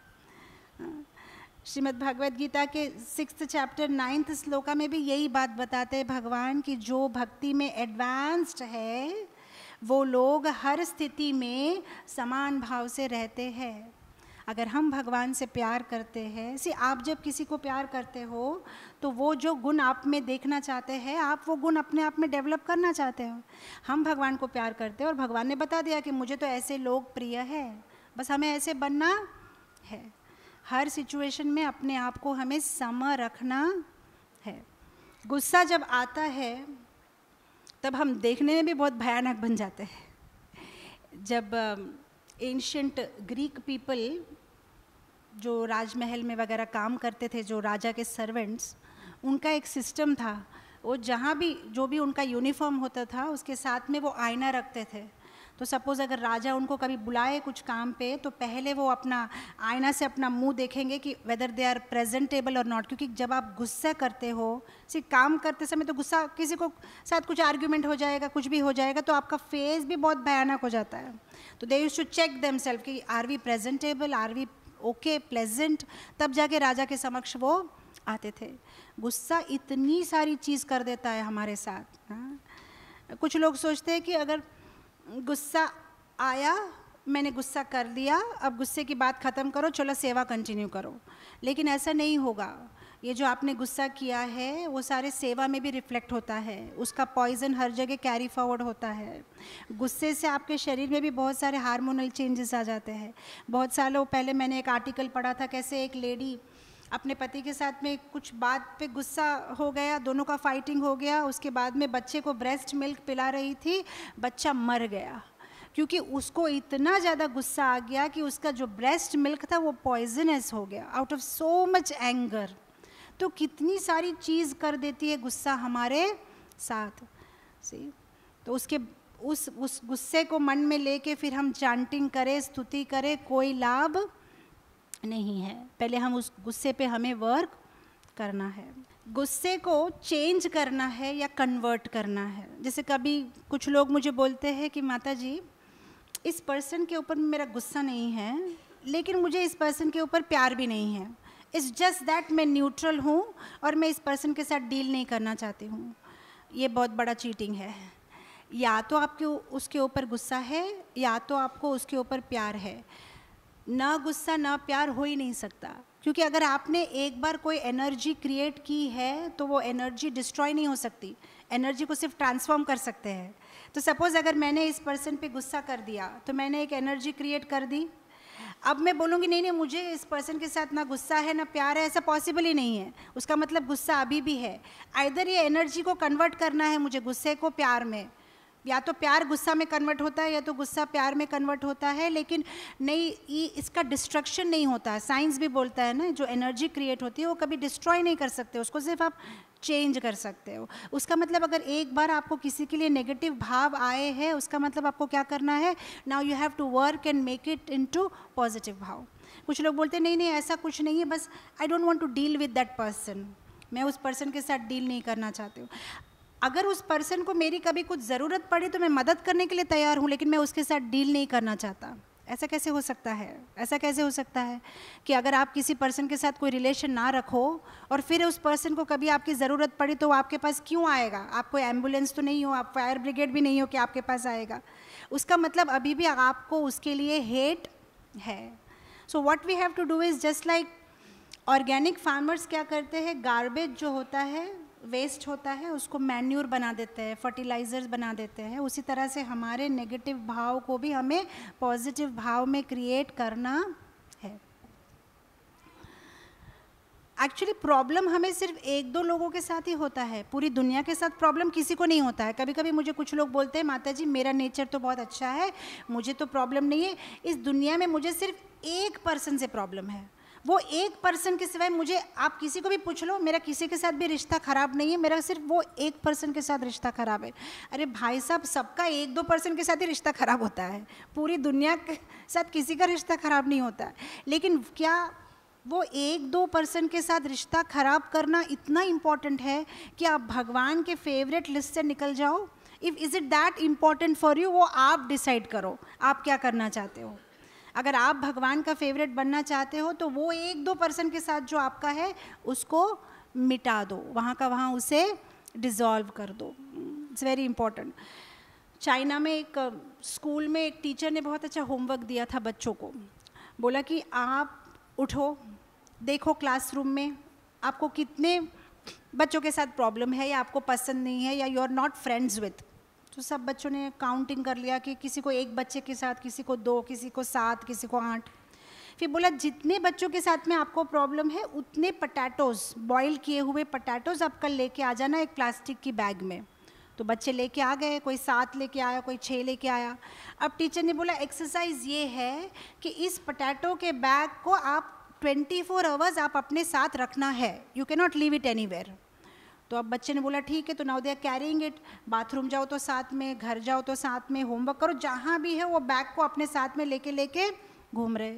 श्रीमद् भागवत गीता के सिक्स चैप्टर नाइन्थ श्लोका में भी यही बात बताते हैं भगवान कि जो भक्ति में एडवांस्ड है वो लोग हर स्थिति में समान भाव से रहते हैं अगर हम भगवान से प्यार करते हैं सी आप जब किसी को प्यार करते हो तो वो जो गुण आप में देखना चाहते हैं आप वो गुण अपने आप में डेवलप करना चाहते हो हम भगवान को प्यार करते हैं और भगवान ने बता दिया कि मुझे तो ऐसे लोग प्रिय है बस हमें ऐसे बनना है हर सिचुएशन में अपने आप को हमें सम रखना है गुस्सा जब आता है तब हम देखने में भी बहुत भयानक बन जाते हैं जब एंशंट ग्रीक पीपल जो राजमहल में वगैरह काम करते थे जो राजा के सर्वेंट्स उनका एक सिस्टम था वो जहाँ भी जो भी उनका यूनिफॉर्म होता था उसके साथ में वो आईना रखते थे तो सपोज़ अगर राजा उनको कभी बुलाए कुछ काम पे तो पहले वो अपना आईना से अपना मुंह देखेंगे कि वेदर दे आर प्रेजेंटेबल और नॉट क्योंकि जब आप गुस्सा करते हो सिर्फ काम करते समय तो गुस्सा किसी को साथ कुछ आर्ग्यूमेंट हो जाएगा कुछ भी हो जाएगा तो आपका फेस भी बहुत भयानक हो जाता है तो they use to check them self कि are we presentable are we okay pleasant तब जाके राजा के समक्ष वो आते थे गुस्सा इतनी सारी चीज़ कर देता है हमारे साथ हाँ कुछ लोग सोचते हैं कि अगर गुस्सा आया मैंने गुस्सा कर लिया अब गुस्से की बात ख़त्म करो चलो सेवा कंटिन्यू करो लेकिन ऐसा नहीं होगा ये जो आपने गुस्सा किया है वो सारे सेवा में भी रिफ्लेक्ट होता है उसका पॉइजन हर जगह कैरी फॉरवर्ड होता है गुस्से से आपके शरीर में भी बहुत सारे हार्मोनल चेंजेस आ जाते हैं बहुत सालों पहले मैंने एक आर्टिकल पढ़ा था कैसे एक लेडी अपने पति के साथ में कुछ बात पे गुस्सा हो गया दोनों का फाइटिंग हो गया उसके बाद में बच्चे को ब्रेस्ट मिल्क पिला रही थी बच्चा मर गया क्योंकि उसको इतना ज़्यादा गुस्सा आ गया कि उसका जो ब्रेस्ट मिल्क था वो पॉइजनस हो गया out of so much anger तो कितनी सारी चीज़ कर देती है गुस्सा हमारे साथ सी तो उसके उस उस गुस्से को मन में लेके फिर हम चांटिंग करें स्तुति करें कोई लाभ नहीं है पहले हम उस गुस्से पे हमें वर्क करना है गुस्से को चेंज करना है या कन्वर्ट करना है जैसे कभी कुछ लोग मुझे बोलते हैं कि माता जी इस पर्सन के ऊपर मेरा गुस्सा नहीं है लेकिन मुझे इस पर्सन के ऊपर प्यार भी नहीं है इज़ जस्ट दैट मैं न्यूट्रल हूँ और मैं इस पर्सन के साथ डील नहीं करना चाहती हूँ ये बहुत बड़ा चीटिंग है या तो आपके उसके ऊपर गुस्सा है या तो आपको उसके ऊपर प्यार है ना गुस्सा ना प्यार हो ही नहीं सकता क्योंकि अगर आपने एक बार कोई एनर्जी क्रिएट की है तो वो एनर्जी डिस्ट्रॉय नहीं हो सकती एनर्जी को सिर्फ ट्रांसफॉर्म कर सकते हैं तो सपोज़ अगर मैंने इस पर्सन पे गुस्सा कर दिया तो मैंने एक एनर्जी क्रिएट कर दी अब मैं बोलूँगी नहीं नहीं मुझे इस पर्सन के साथ ना गुस्सा है ना प्यार है ऐसा पॉसिबल ही नहीं है उसका मतलब गुस्सा अभी भी है आइधर ये एनर्जी को कन्वर्ट करना है मुझे गुस्से को प्यार में या तो प्यार गुस्सा में कन्वर्ट होता है या तो गुस्सा प्यार में कन्वर्ट होता है लेकिन नहीं इसका डिस्ट्रक्शन नहीं होता है साइंस भी बोलता है ना जो एनर्जी क्रिएट होती है वो कभी डिस्ट्रॉय नहीं कर सकते उसको सिर्फ आप चेंज कर सकते हो उसका मतलब अगर एक बार आपको किसी के लिए नेगेटिव भाव आए हैं उसका मतलब आपको क्या करना है now you have to work and make it in positive भाव कुछ लोग बोलते नहीं नहीं ऐसा कुछ नहीं है बस I don't want to deal with that person मैं उस पर्सन के साथ डील नहीं करना चाहती हूँ अगर उस पर्सन को मेरी कभी कुछ ज़रूरत पड़े तो मैं मदद करने के लिए तैयार हूँ लेकिन मैं उसके साथ डील नहीं करना चाहता ऐसा कैसे हो सकता है ऐसा कैसे हो सकता है कि अगर आप किसी पर्सन के साथ कोई रिलेशन ना रखो और फिर उस पर्सन को कभी आपकी ज़रूरत पड़ी तो आपके पास क्यों आएगा आपको एम्बुलेंस तो नहीं हो आप फायर ब्रिगेड भी नहीं हो कि आपके पास आएगा उसका मतलब अभी भी आपको उसके लिए हेट है so what we have to do is just like organic farmers क्या करते हैं गार्बेज जो होता है वेस्ट होता है उसको मैन्यूर बना देते हैं फर्टिलाइज़र्स बना देते हैं उसी तरह से हमारे नेगेटिव भाव को भी हमें पॉजिटिव भाव में क्रिएट करना है एक्चुअली प्रॉब्लम हमें सिर्फ एक दो लोगों के साथ ही होता है पूरी दुनिया के साथ प्रॉब्लम किसी को नहीं होता है कभी कभी मुझे कुछ लोग बोलते हैं माता जी मेरा नेचर तो बहुत अच्छा है मुझे तो प्रॉब्लम नहीं है इस दुनिया में मुझे सिर्फ एक पर्सन से प्रॉब्लम है वो एक पर्सन के सिवाय मुझे आप किसी को भी पूछ लो मेरा किसी के साथ भी रिश्ता ख़राब नहीं है मेरा सिर्फ वो एक पर्सन के साथ रिश्ता ख़राब है अरे भाई साहब सबका एक दो पर्सन के साथ ही रिश्ता ख़राब होता है पूरी दुनिया के साथ किसी का रिश्ता ख़राब नहीं होता लेकिन क्या वो एक दो पर्सन के साथ रिश्ता ख़राब करना इतना इम्पॉर्टेंट है कि आप भगवान के फेवरेट लिस्ट से निकल जाओ if is it that important for you वो आप डिसाइड करो आप क्या करना चाहते हो अगर आप भगवान का फेवरेट बनना चाहते हो तो वो एक दो पर्सन के साथ जो आपका है उसको मिटा दो वहाँ का वहाँ उसे डिज़ोल्व कर दो इट्स वेरी इंपॉर्टेंट चाइना में एक स्कूल में एक टीचर ने बहुत अच्छा होमवर्क दिया था बच्चों को बोला कि आप उठो देखो क्लासरूम में आपको कितने बच्चों के साथ प्रॉब्लम है या आपको पसंद नहीं है या you are not friends with तो सब बच्चों ने काउंटिंग कर लिया कि किसी को एक बच्चे के साथ किसी को दो किसी को सात किसी को आठ फिर बोला जितने बच्चों के साथ में आपको प्रॉब्लम है उतने पटैटोज़ बॉईल किए हुए पटैटोज़ आप कल लेके आ जाना एक प्लास्टिक की बैग में तो बच्चे लेके आ गए कोई सात लेके आया कोई छः लेके आया अब टीचर ने बोला एक्सरसाइज ये है कि इस पटैटो के बैग को आप 24 फोर आवर्स आप अपने साथ रखना है you cannot leave it any तो अब बच्चे ने बोला ठीक है तो now they are carrying it bathroom जाओ तो साथ में घर जाओ तो साथ में होमवर्क करो जहाँ भी है वो बैग को अपने साथ में लेके लेके घूम रहे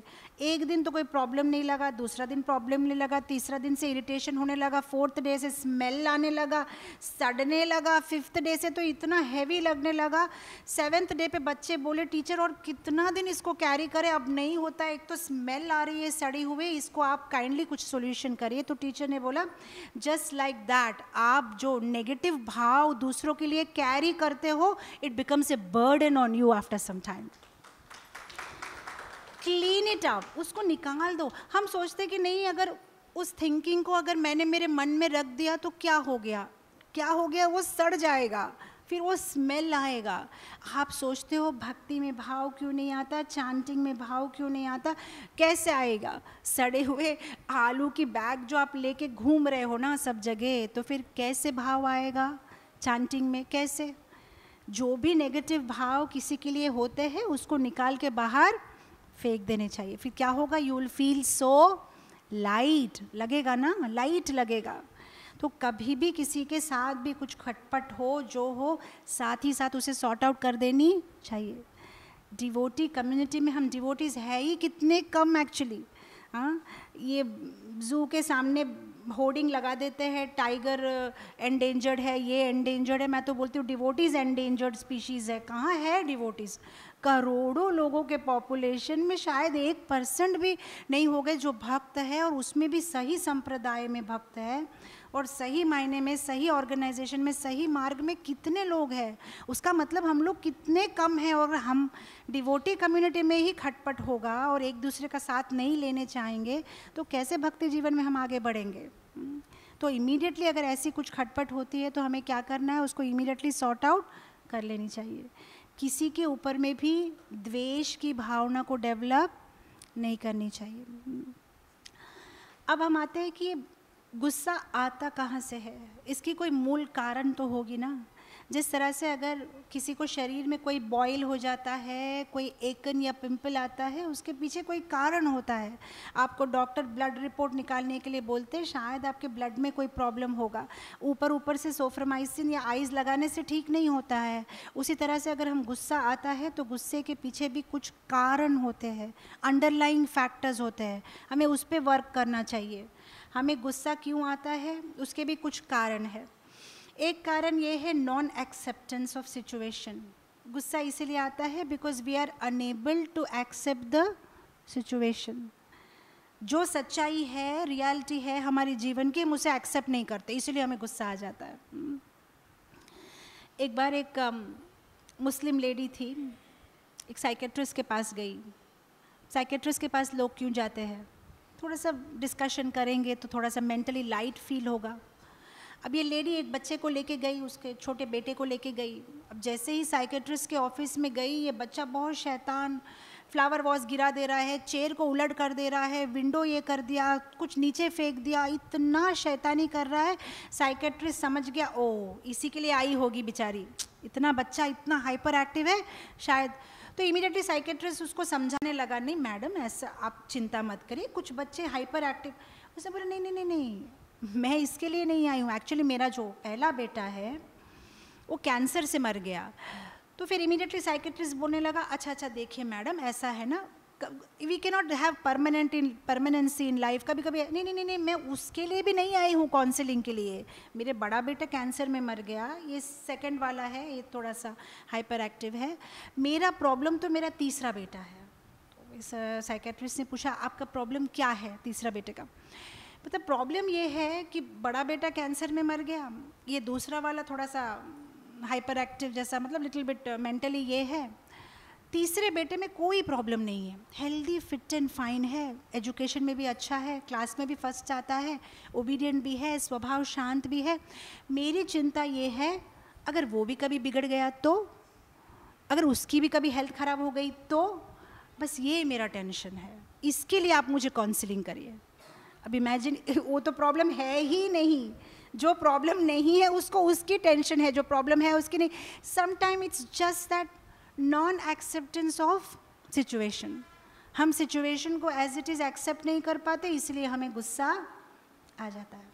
एक दिन तो कोई प्रॉब्लम नहीं लगा दूसरा दिन प्रॉब्लम नहीं लगा तीसरा दिन से इरिटेशन होने लगा फोर्थ डे से स्मेल आने लगा सड़ने लगा फिफ्थ डे से तो इतना हैवी लगने लगा सेवन्थ डे पे बच्चे बोले टीचर और कितना दिन इसको कैरी करें अब नहीं होता एक तो स्मेल आ रही है सड़ी हुई इसको आप काइंडली कुछ सोल्यूशन करिए तो टीचर ने बोला जस्ट लाइक दैट आप जो नेगेटिव भाव दूसरों के लिए कैरी करते हो it becomes a burden on you after some time clean it up उसको निकाल दो हम सोचते कि नहीं अगर उस थिंकिंग को अगर मैंने मेरे मन में रख दिया तो क्या हो गया क्या हो गया वो सड़ जाएगा फिर वो स्मेल आएगा आप सोचते हो भक्ति में भाव क्यों नहीं आता चांटिंग में भाव क्यों नहीं आता कैसे आएगा सड़े हुए आलू की बैग जो आप लेके घूम रहे हो ना सब जगह तो फिर कैसे भाव आएगा चांटिंग में कैसे जो भी नेगेटिव भाव किसी के लिए होते हैं उसको निकाल के बाहर फेंक देने चाहिए फिर क्या होगा you will feel so light लगेगा ना लाइट लगेगा तो कभी भी किसी के साथ भी कुछ खटपट हो जो हो साथ ही साथ उसे सॉर्ट आउट कर देनी चाहिए डिवोटी कम्युनिटी में हम डिवोटीज़ है ही कितने कम एक्चुअली हाँ ये जू के सामने होर्डिंग लगा देते हैं टाइगर एंडेंजर्ड है ये एंडेंजर्ड है मैं तो बोलती हूँ डिवोटीज़ एंडेंजर्ड स्पीशीज़ है कहाँ है डिवोटीज़ करोड़ों लोगों के पॉपुलेशन में शायद एक परसेंट भी नहीं हो गए जो भक्त है और उसमें भी सही संप्रदाय में भक्त है और सही मायने में सही ऑर्गेनाइजेशन में सही मार्ग में कितने लोग हैं उसका मतलब हम लोग कितने कम हैं और हम डिवोटी कम्युनिटी में ही खटपट होगा और एक दूसरे का साथ नहीं लेने चाहेंगे तो कैसे भक्ति जीवन में हम आगे बढ़ेंगे तो इमीडिएटली अगर ऐसी कुछ खटपट होती है तो हमें क्या करना है उसको इमीडिएटली सॉर्ट आउट कर लेनी चाहिए किसी के ऊपर में भी द्वेष की भावना को डेवलप नहीं करनी चाहिए अब हम आते हैं कि गुस्सा आता कहाँ से है इसकी कोई मूल कारण तो होगी ना जिस तरह से अगर किसी को शरीर में कोई बॉयल हो जाता है कोई एकन या पिंपल आता है उसके पीछे कोई कारण होता है आपको डॉक्टर ब्लड रिपोर्ट निकालने के लिए बोलते हैं शायद आपके ब्लड में कोई प्रॉब्लम होगा ऊपर ऊपर से सोफ्रमाइसिन या आइज़ लगाने से ठीक नहीं होता है उसी तरह से अगर हम गुस्सा आता है तो गुस्से के पीछे भी कुछ कारण होते हैं अंडरलाइंग फैक्टर्स होते हैं हमें उस पर वर्क करना चाहिए हमें गुस्सा क्यों आता है उसके भी कुछ कारण है एक कारण ये है नॉन एक्सेप्टेंस ऑफ सिचुएशन गुस्सा इसीलिए आता है because we are unable to accept the situation जो सच्चाई है रियलिटी है हमारे जीवन की हम उसे एक्सेप्ट नहीं करते इसलिए हमें गुस्सा आ जाता है हम्म। एक बार एक मुस्लिम लेडी थी एक साइकेट्रिस्ट के पास गई साइकेट्रिस्ट के पास लोग क्यों जाते हैं थोड़ा सा डिस्कशन करेंगे तो थोड़ा सा मेंटली लाइट फील होगा अब ये लेडी एक बच्चे को लेके गई उसके छोटे बेटे को लेके गई अब जैसे ही साइकेट्रिस्ट के ऑफिस में गई ये बच्चा बहुत शैतान फ्लावर वॉश गिरा दे रहा है चेयर को उलट कर दे रहा है विंडो ये कर दिया कुछ नीचे फेंक दिया इतना शैतानी कर रहा है साइकेट्रिस्ट समझ गया ओ इसी के लिए आई होगी बेचारी इतना बच्चा इतना हाइपर एक्टिव है शायद तो इमीडिएटली साइकेट्रिस्ट उसको समझाने लगा नहीं मैडम ऐसा आप चिंता मत करिए कुछ बच्चे हाइपर एक्टिव उसने बोला नहीं नहीं नहीं नहीं मैं इसके लिए नहीं आई हूँ एक्चुअली मेरा जो पहला बेटा है वो कैंसर से मर गया तो फिर इमीडिएटली साइकेट्रिस्ट बोलने लगा अच्छा अच्छा देखिए मैडम ऐसा है ना we can not have permanent in permanency in life कभी कभी नहीं नहीं नहीं मैं उसके लिए भी नहीं आई हूँ काउंसिलिंग के लिए मेरे बड़ा बेटा कैंसर में मर गया ये सेकेंड वाला है ये थोड़ा सा हाइपर एक्टिव है मेरा प्रॉब्लम तो मेरा तीसरा बेटा है तो इस साइकेट्रिस्ट uh, ने पूछा आपका प्रॉब्लम क्या है तीसरा बेटे का मतलब प्रॉब्लम ये है कि बड़ा बेटा कैंसर में मर गया ये दूसरा वाला थोड़ा सा हाइपर एक्टिव जैसा मतलब लिटिल बिट मेंटली ये है तीसरे बेटे में कोई प्रॉब्लम नहीं है हेल्दी फिट एंड फाइन है एजुकेशन में भी अच्छा है क्लास में भी फर्स्ट आता है ओबीडियंट भी है स्वभाव शांत भी है मेरी चिंता ये है अगर वो भी कभी बिगड़ गया तो अगर उसकी भी कभी हेल्थ ख़राब हो गई तो बस ये मेरा टेंशन है इसके लिए आप मुझे काउंसलिंग करिए अब इमेजिन वो तो प्रॉब्लम है ही नहीं जो प्रॉब्लम नहीं है उसको उसकी टेंशन है जो प्रॉब्लम है उसकी नहीं sometime it's just that non acceptance of situation हम सिचुएशन को एज इट इज़ एक्सेप्ट नहीं कर पाते इसलिए हमें गुस्सा आ जाता है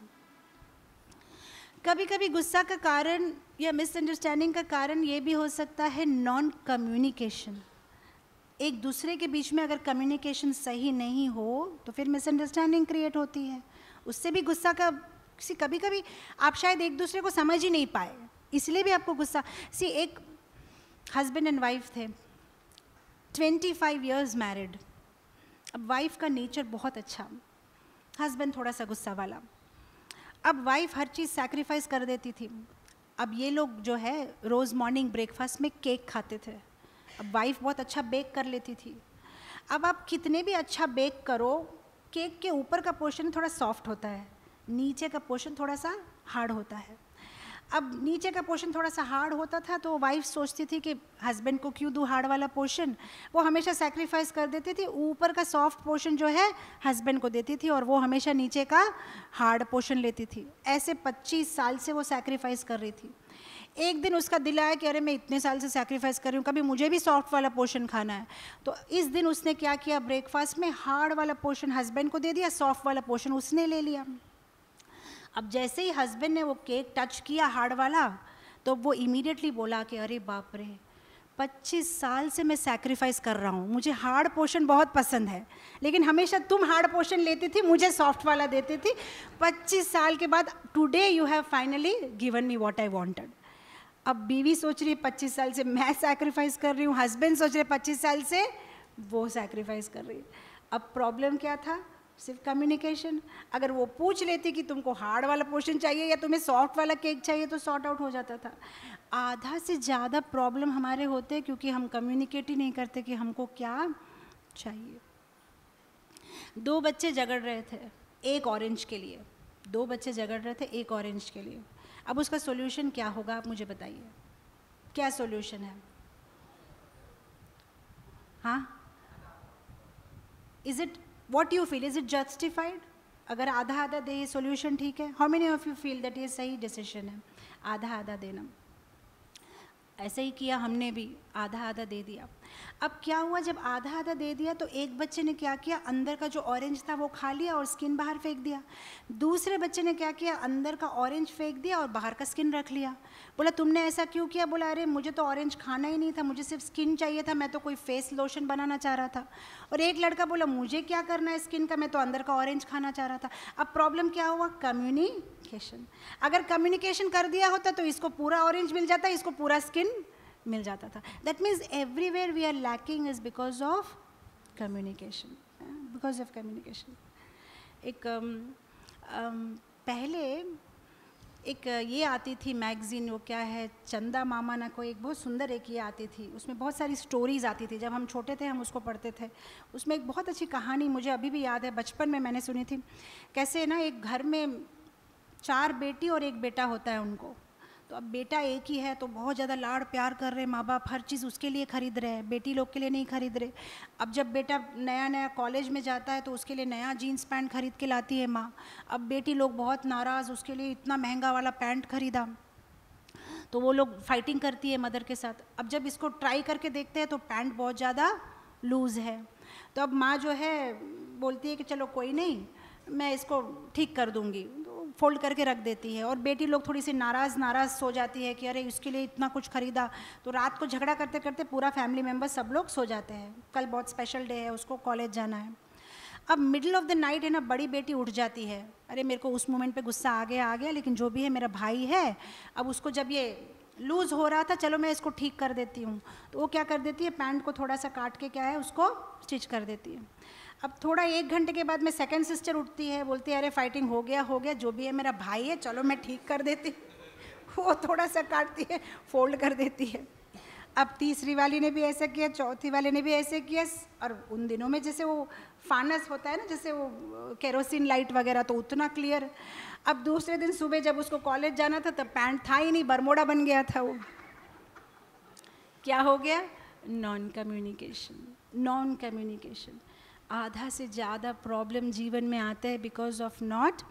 कभी कभी गुस्सा का कारण या मिसअंडरस्टैंडिंग का कारण ये भी हो सकता है नॉन कम्युनिकेशन एक दूसरे के बीच में अगर कम्युनिकेशन सही नहीं हो तो फिर मिसअंडरस्टैंडिंग क्रिएट होती है उससे भी गुस्सा का सी कभी कभी आप शायद एक दूसरे को समझ ही नहीं पाए इसलिए भी आपको गुस्सा सी एक हस्बैंड एंड वाइफ थे 25 फाइव ईयर्स मैरिड अब वाइफ का नेचर बहुत अच्छा हस्बैंड थोड़ा सा गुस्सा वाला अब वाइफ हर चीज़ सेक्रीफाइस कर देती थी अब ये लोग जो है रोज़ मॉर्निंग ब्रेकफास्ट में केक खाते थे अब वाइफ बहुत अच्छा बेक कर लेती थी अब आप कितने भी अच्छा बेक करो केक के ऊपर का पोर्शन थोड़ा सॉफ्ट होता है नीचे का पोर्शन थोड़ा सा हार्ड होता है अब नीचे का पोर्शन थोड़ा सा हार्ड होता था तो वाइफ सोचती थी कि हस्बैंड को क्यों दूँ हार्ड वाला पोर्शन वो हमेशा सेक्रीफाइस कर देती थी ऊपर का सॉफ्ट पोर्शन जो है हस्बैंड को देती थी और वो हमेशा नीचे का हार्ड पोर्शन लेती थी ऐसे 25 साल से वो सेक्रीफाइस कर रही थी एक दिन उसका दिल आया कि अरे मैं इतने साल से सेक्रीफाइस कर रही हूँ कभी मुझे भी सॉफ्ट वाला पोर्शन खाना है तो इस दिन उसने क्या किया ब्रेकफास्ट में हार्ड वाला पोर्शन हस्बैंड को दे दिया सॉफ्ट वाला पोर्शन उसने ले लिया अब जैसे ही हस्बैंड ने वो केक टच किया हार्ड वाला तो वो इमीडिएटली बोला कि अरे बाप रे 25 साल से मैं सेक्रीफाइस कर रहा हूँ मुझे हार्ड पोर्शन बहुत पसंद है लेकिन हमेशा तुम हार्ड पोर्शन लेती थी मुझे सॉफ्ट वाला देती थी 25 साल के बाद today you have finally given me what I wanted अब बीवी सोच रही है पच्चीस साल से मैं सैक्रिफाइस कर रही हूँ हस्बैंड सोच रहे पच्चीस साल से वो सैक्रिफाइस कर रही है अब प्रॉब्लम क्या था सिर्फ कम्युनिकेशन अगर वो पूछ लेती कि तुमको हार्ड वाला पोर्शन चाहिए या तुम्हें सॉफ्ट वाला केक चाहिए तो सॉर्ट आउट हो जाता था आधा से ज़्यादा प्रॉब्लम हमारे होते क्योंकि हम कम्युनिकेट ही नहीं करते कि हमको क्या चाहिए दो बच्चे झगड़ रहे थे एक ऑरेंज के लिए दो बच्चे झगड़ रहे थे एक ऑरेंज के लिए अब उसका सोल्यूशन क्या होगा आप मुझे बताइए क्या सोल्यूशन है हाँ is it what you feel is it justified अगर आधा आधा दे ये सोल्यूशन ठीक है how many of you feel that ये सही डिसीजन है आधा आधा देना ऐसे ही किया हमने भी आधा आधा दे दिया अब क्या हुआ जब आधा आधा दे दिया तो एक बच्चे ने क्या किया अंदर का जो ऑरेंज था वो खा लिया और स्किन बाहर फेंक दिया दूसरे बच्चे ने क्या किया अंदर का ऑरेंज फेंक दिया और बाहर का स्किन रख लिया बोला तुमने ऐसा क्यों किया बोला अरे मुझे तो ऑरेंज खाना ही नहीं था मुझे सिर्फ स्किन चाहिए था मैं तो कोई फेस लोशन बनाना चाह रहा था और एक लड़का बोला मुझे क्या करना है स्किन का मैं तो अंदर का ऑरेंज खाना चाह रहा था अब प्रॉब्लम क्या हुआ कम्युनिकेशन अगर कम्युनिकेशन कर दिया होता तो इसको पूरा ऑरेंज मिल जाता इसको पूरा स्किन मिल जाता था that means everywhere we are lacking is because of communication because of communication एक um, um, पहले एक uh, ये आती थी मैगज़ीन वो क्या है चंदा मामा ना कोई एक बहुत सुंदर एक ये आती थी उसमें बहुत सारी स्टोरीज़ आती थी जब हम छोटे थे हम उसको पढ़ते थे उसमें एक बहुत अच्छी कहानी मुझे अभी भी याद है बचपन में मैंने सुनी थी कैसे ना एक घर में चार बेटी और एक बेटा होता है उनको तो अब बेटा एक ही है तो बहुत ज़्यादा लाड़ प्यार कर रहे माँ बाप हर चीज़ उसके लिए ख़रीद रहे हैं बेटी लोग के लिए नहीं ख़रीद रहे अब जब बेटा नया नया कॉलेज में जाता है तो उसके लिए नया जीन्स पैंट खरीद के लाती है माँ अब बेटी लोग बहुत नाराज़ उसके लिए इतना महंगा वाला पैंट खरीदा तो वो लोग फाइटिंग करती है मदर के साथ अब जब इसको ट्राई करके देखते हैं तो पैंट बहुत ज़्यादा लूज़ है तो अब माँ जो है बोलती है कि चलो कोई नहीं मैं इसको ठीक कर दूँगी फोल्ड करके रख देती है और बेटी लोग थोड़ी सी नाराज़ नाराज़ सो जाती है कि अरे उसके लिए इतना कुछ खरीदा तो रात को झगड़ा करते करते पूरा फैमिली मेम्बर सब लोग सो जाते हैं कल बहुत स्पेशल डे है उसको कॉलेज जाना है अब मिडिल ऑफ द नाइट है ना बड़ी बेटी उठ जाती है अरे मेरे को उस मोमेंट पे गुस्सा आ गया आ गया लेकिन जो भी है मेरा भाई है अब उसको जब ये लूज़ हो रहा था चलो मैं इसको ठीक कर देती हूँ तो वो क्या कर देती है पैंट को थोड़ा सा काट के क्या है उसको स्टिच कर देती है अब थोड़ा एक घंटे के बाद मैं सेकंड सिस्टर उठती है बोलती है अरे फाइटिंग हो गया हो गया जो भी है मेरा भाई है चलो मैं ठीक कर देती वो थोड़ा सा काटती है फोल्ड कर देती है अब तीसरी वाली ने भी ऐसा किया चौथी वाली ने भी ऐसे किया और उन दिनों में जैसे वो फानस होता है ना जैसे वो केरोसिन लाइट वगैरह तो उतना क्लियर अब दूसरे दिन सुबह जब उसको कॉलेज जाना था तब पैंट था ही नहीं बरमोड़ा बन गया था वो क्या हो गया नॉन कम्युनिकेशन नॉन कम्युनिकेशन आधा से ज़्यादा प्रॉब्लम जीवन में आते हैं because of not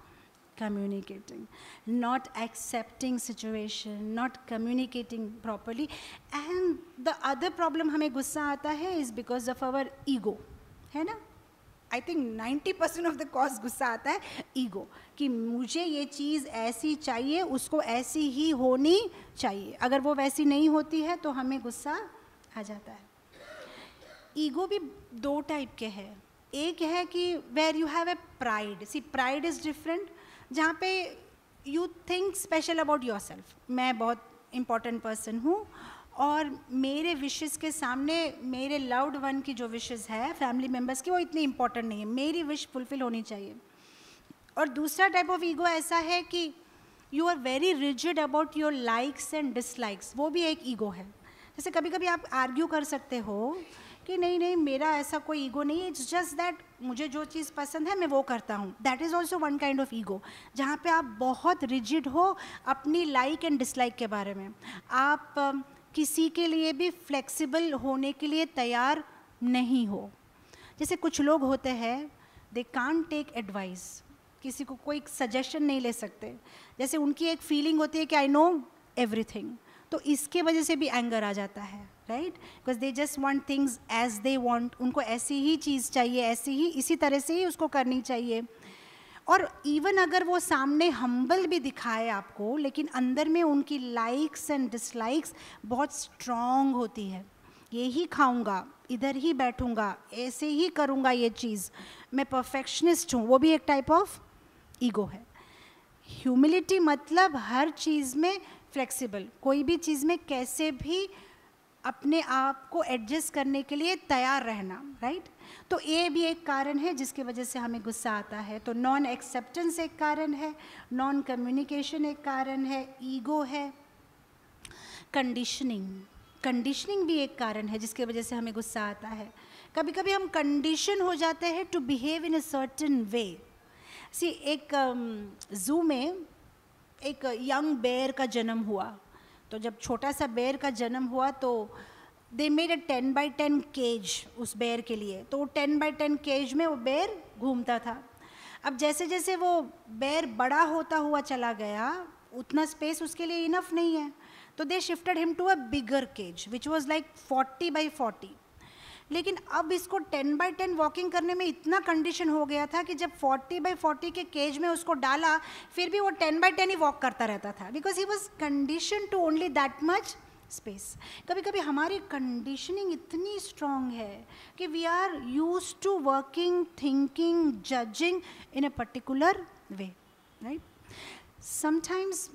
communicating not accepting situation not communicating properly and the other problem हमें गुस्सा आता है is because of our ego है ना I think ninety percent of the cause गुस्सा आता है ईगो कि मुझे ये चीज़ ऐसी चाहिए उसको ऐसी ही होनी चाहिए अगर वो वैसी नहीं होती है तो हमें गुस्सा आ जाता है ईगो भी दो टाइप के हैं एक है कि where you have a pride see pride is different जहाँ पे you think special about your self मैं बहुत इम्पॉर्टेंट पर्सन हूँ और मेरे विशेज़ के सामने मेरे लव्ड वन की जो विशेज़ है फैमिली मेम्बर्स की वो इतनी इम्पॉर्टेंट नहीं है मेरी विश फुलफिल होनी चाहिए और दूसरा टाइप ऑफ ईगो ऐसा है कि you are very rigid about your likes and dislikes वो भी एक ईगो है जैसे कभी कभी आप आर्ग्यू कर सकते हो कि नहीं नहीं मेरा ऐसा कोई ईगो नहीं है इट्स जस्ट दैट मुझे जो चीज़ पसंद है मैं वो करता हूँ that is also one kind of ego जहाँ पे आप बहुत रिजिड हो अपनी लाइक एंड डिसलाइक के बारे में आप किसी के लिए भी फ्लेक्सिबल होने के लिए तैयार नहीं हो जैसे कुछ लोग होते हैं दे कान टेक एडवाइस किसी को कोई सजेशन नहीं ले सकते जैसे उनकी एक फीलिंग होती है कि आई नो एवरीथिंग तो इसके वजह से भी एंगर आ जाता है right because they just want things as they want उनको ऐसी ही चीज़ चाहिए ऐसी ही इसी तरह से ही उसको करनी चाहिए और इवन अगर वो सामने हम्बल भी दिखाए आपको लेकिन अंदर में उनकी लाइक्स एंड डिसलाइक्स बहुत स्ट्रॉन्ग होती है ये ही खाऊंगा इधर ही बैठूंगा ऐसे ही करूंगा ये चीज़ मैं परफेक्शनिस्ट हूँ वो भी एक टाइप ऑफ ईगो है ह्यूमिलिटी मतलब हर चीज़ में फ्लेक्सिबल कोई भी चीज़ में कैसे भी अपने आप को एडजस्ट करने के लिए तैयार रहना राइट right? तो ये भी एक कारण है जिसकी वजह से हमें गुस्सा आता है तो नॉन एक्सेप्टेंस एक कारण है नॉन कम्युनिकेशन एक कारण है ईगो है कंडीशनिंग कंडीशनिंग भी एक कारण है जिसकी वजह से हमें गुस्सा आता है कभी कभी हम कंडीशन हो जाते हैं to behave in a certain way see एक जू um, में एक यंग बेर का जन्म हुआ तो जब छोटा सा बेर का जन्म हुआ तो they made a ten by ten cage उस बेर के लिए तो वो टेन बाई टेन केज में वो बेर घूमता था अब जैसे जैसे वो बेर बड़ा होता हुआ चला गया उतना स्पेस उसके लिए इनफ नहीं है तो they shifted him to a bigger cage which was like forty by forty लेकिन अब इसको 10 बाय 10 वॉकिंग करने में इतना कंडीशन हो गया था कि जब 40 बाय 40 के केज में उसको डाला फिर भी वो 10 बाय 10 ही वॉक करता रहता था because he was condition to only that much space कभी कभी हमारी कंडीशनिंग इतनी स्ट्रांग है कि we are use to working thinking judging in a particular way right sometimes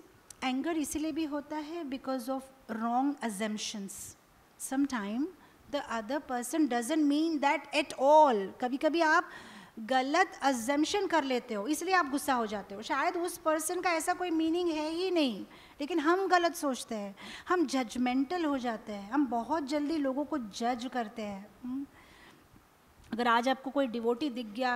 anger इसीलिए भी होता है because of wrong assumptions sometime the other person doesn't mean that at all कभी कभी आप गलत अजम्पन कर लेते हो इसलिए आप गुस्सा हो जाते हो शायद उस पर्सन का ऐसा कोई मीनिंग है ही नहीं लेकिन हम गलत सोचते हैं हम जजमेंटल हो जाते हैं हम बहुत जल्दी लोगों को जज करते हैं हम्म। अगर आज आपको कोई डिवोटी दिख गया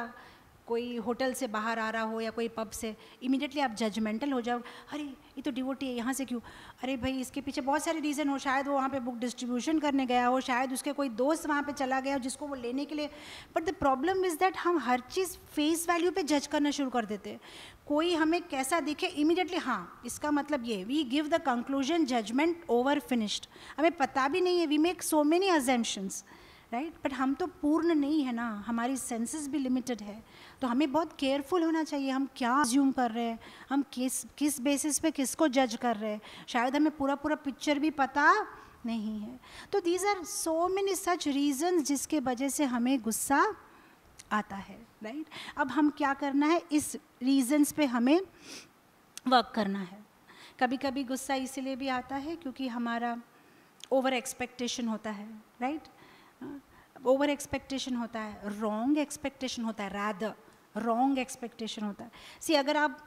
कोई होटल से बाहर आ रहा हो या कोई पब से इमीडिएटली आप जजमेंटल हो जाओ अरे ये तो डिवोटी है यहाँ से क्यों अरे भाई इसके पीछे बहुत सारे रीज़न हो शायद वो वहाँ पे बुक डिस्ट्रीब्यूशन करने गया हो शायद उसके कोई दोस्त वहाँ पे चला गया हो जिसको वो लेने के लिए but the problem is that हम हर चीज़ फेस वैल्यू पे जज करना शुरू कर देते कोई हमें कैसा दिखे इमीडिएटली हाँ इसका मतलब ये we give the conclusion judgement over finished हमें पता भी नहीं है we make so many assumptions right but हम तो पूर्ण नहीं है ना हमारी सेंसेस भी लिमिटेड है तो हमें बहुत केयरफुल होना चाहिए हम क्या ज्यूम कर रहे हैं हम किस किस बेसिस पे किसको जज कर रहे हैं शायद हमें पूरा पूरा पिक्चर भी पता नहीं है तो these are so many such reasons जिसके वजह से हमें गुस्सा आता है राइट अब हम क्या करना है इस रीजन्स पे हमें वर्क करना है कभी कभी गुस्सा इसीलिए भी आता है क्योंकि हमारा ओवर एक्सपेक्टेशन होता है राइट ओवर एक्सपेक्टेशन होता है रॉन्ग एक्सपेक्टेशन होता है रैदर रॉन्ग एक्सपेक्टेशन होता है सी अगर आप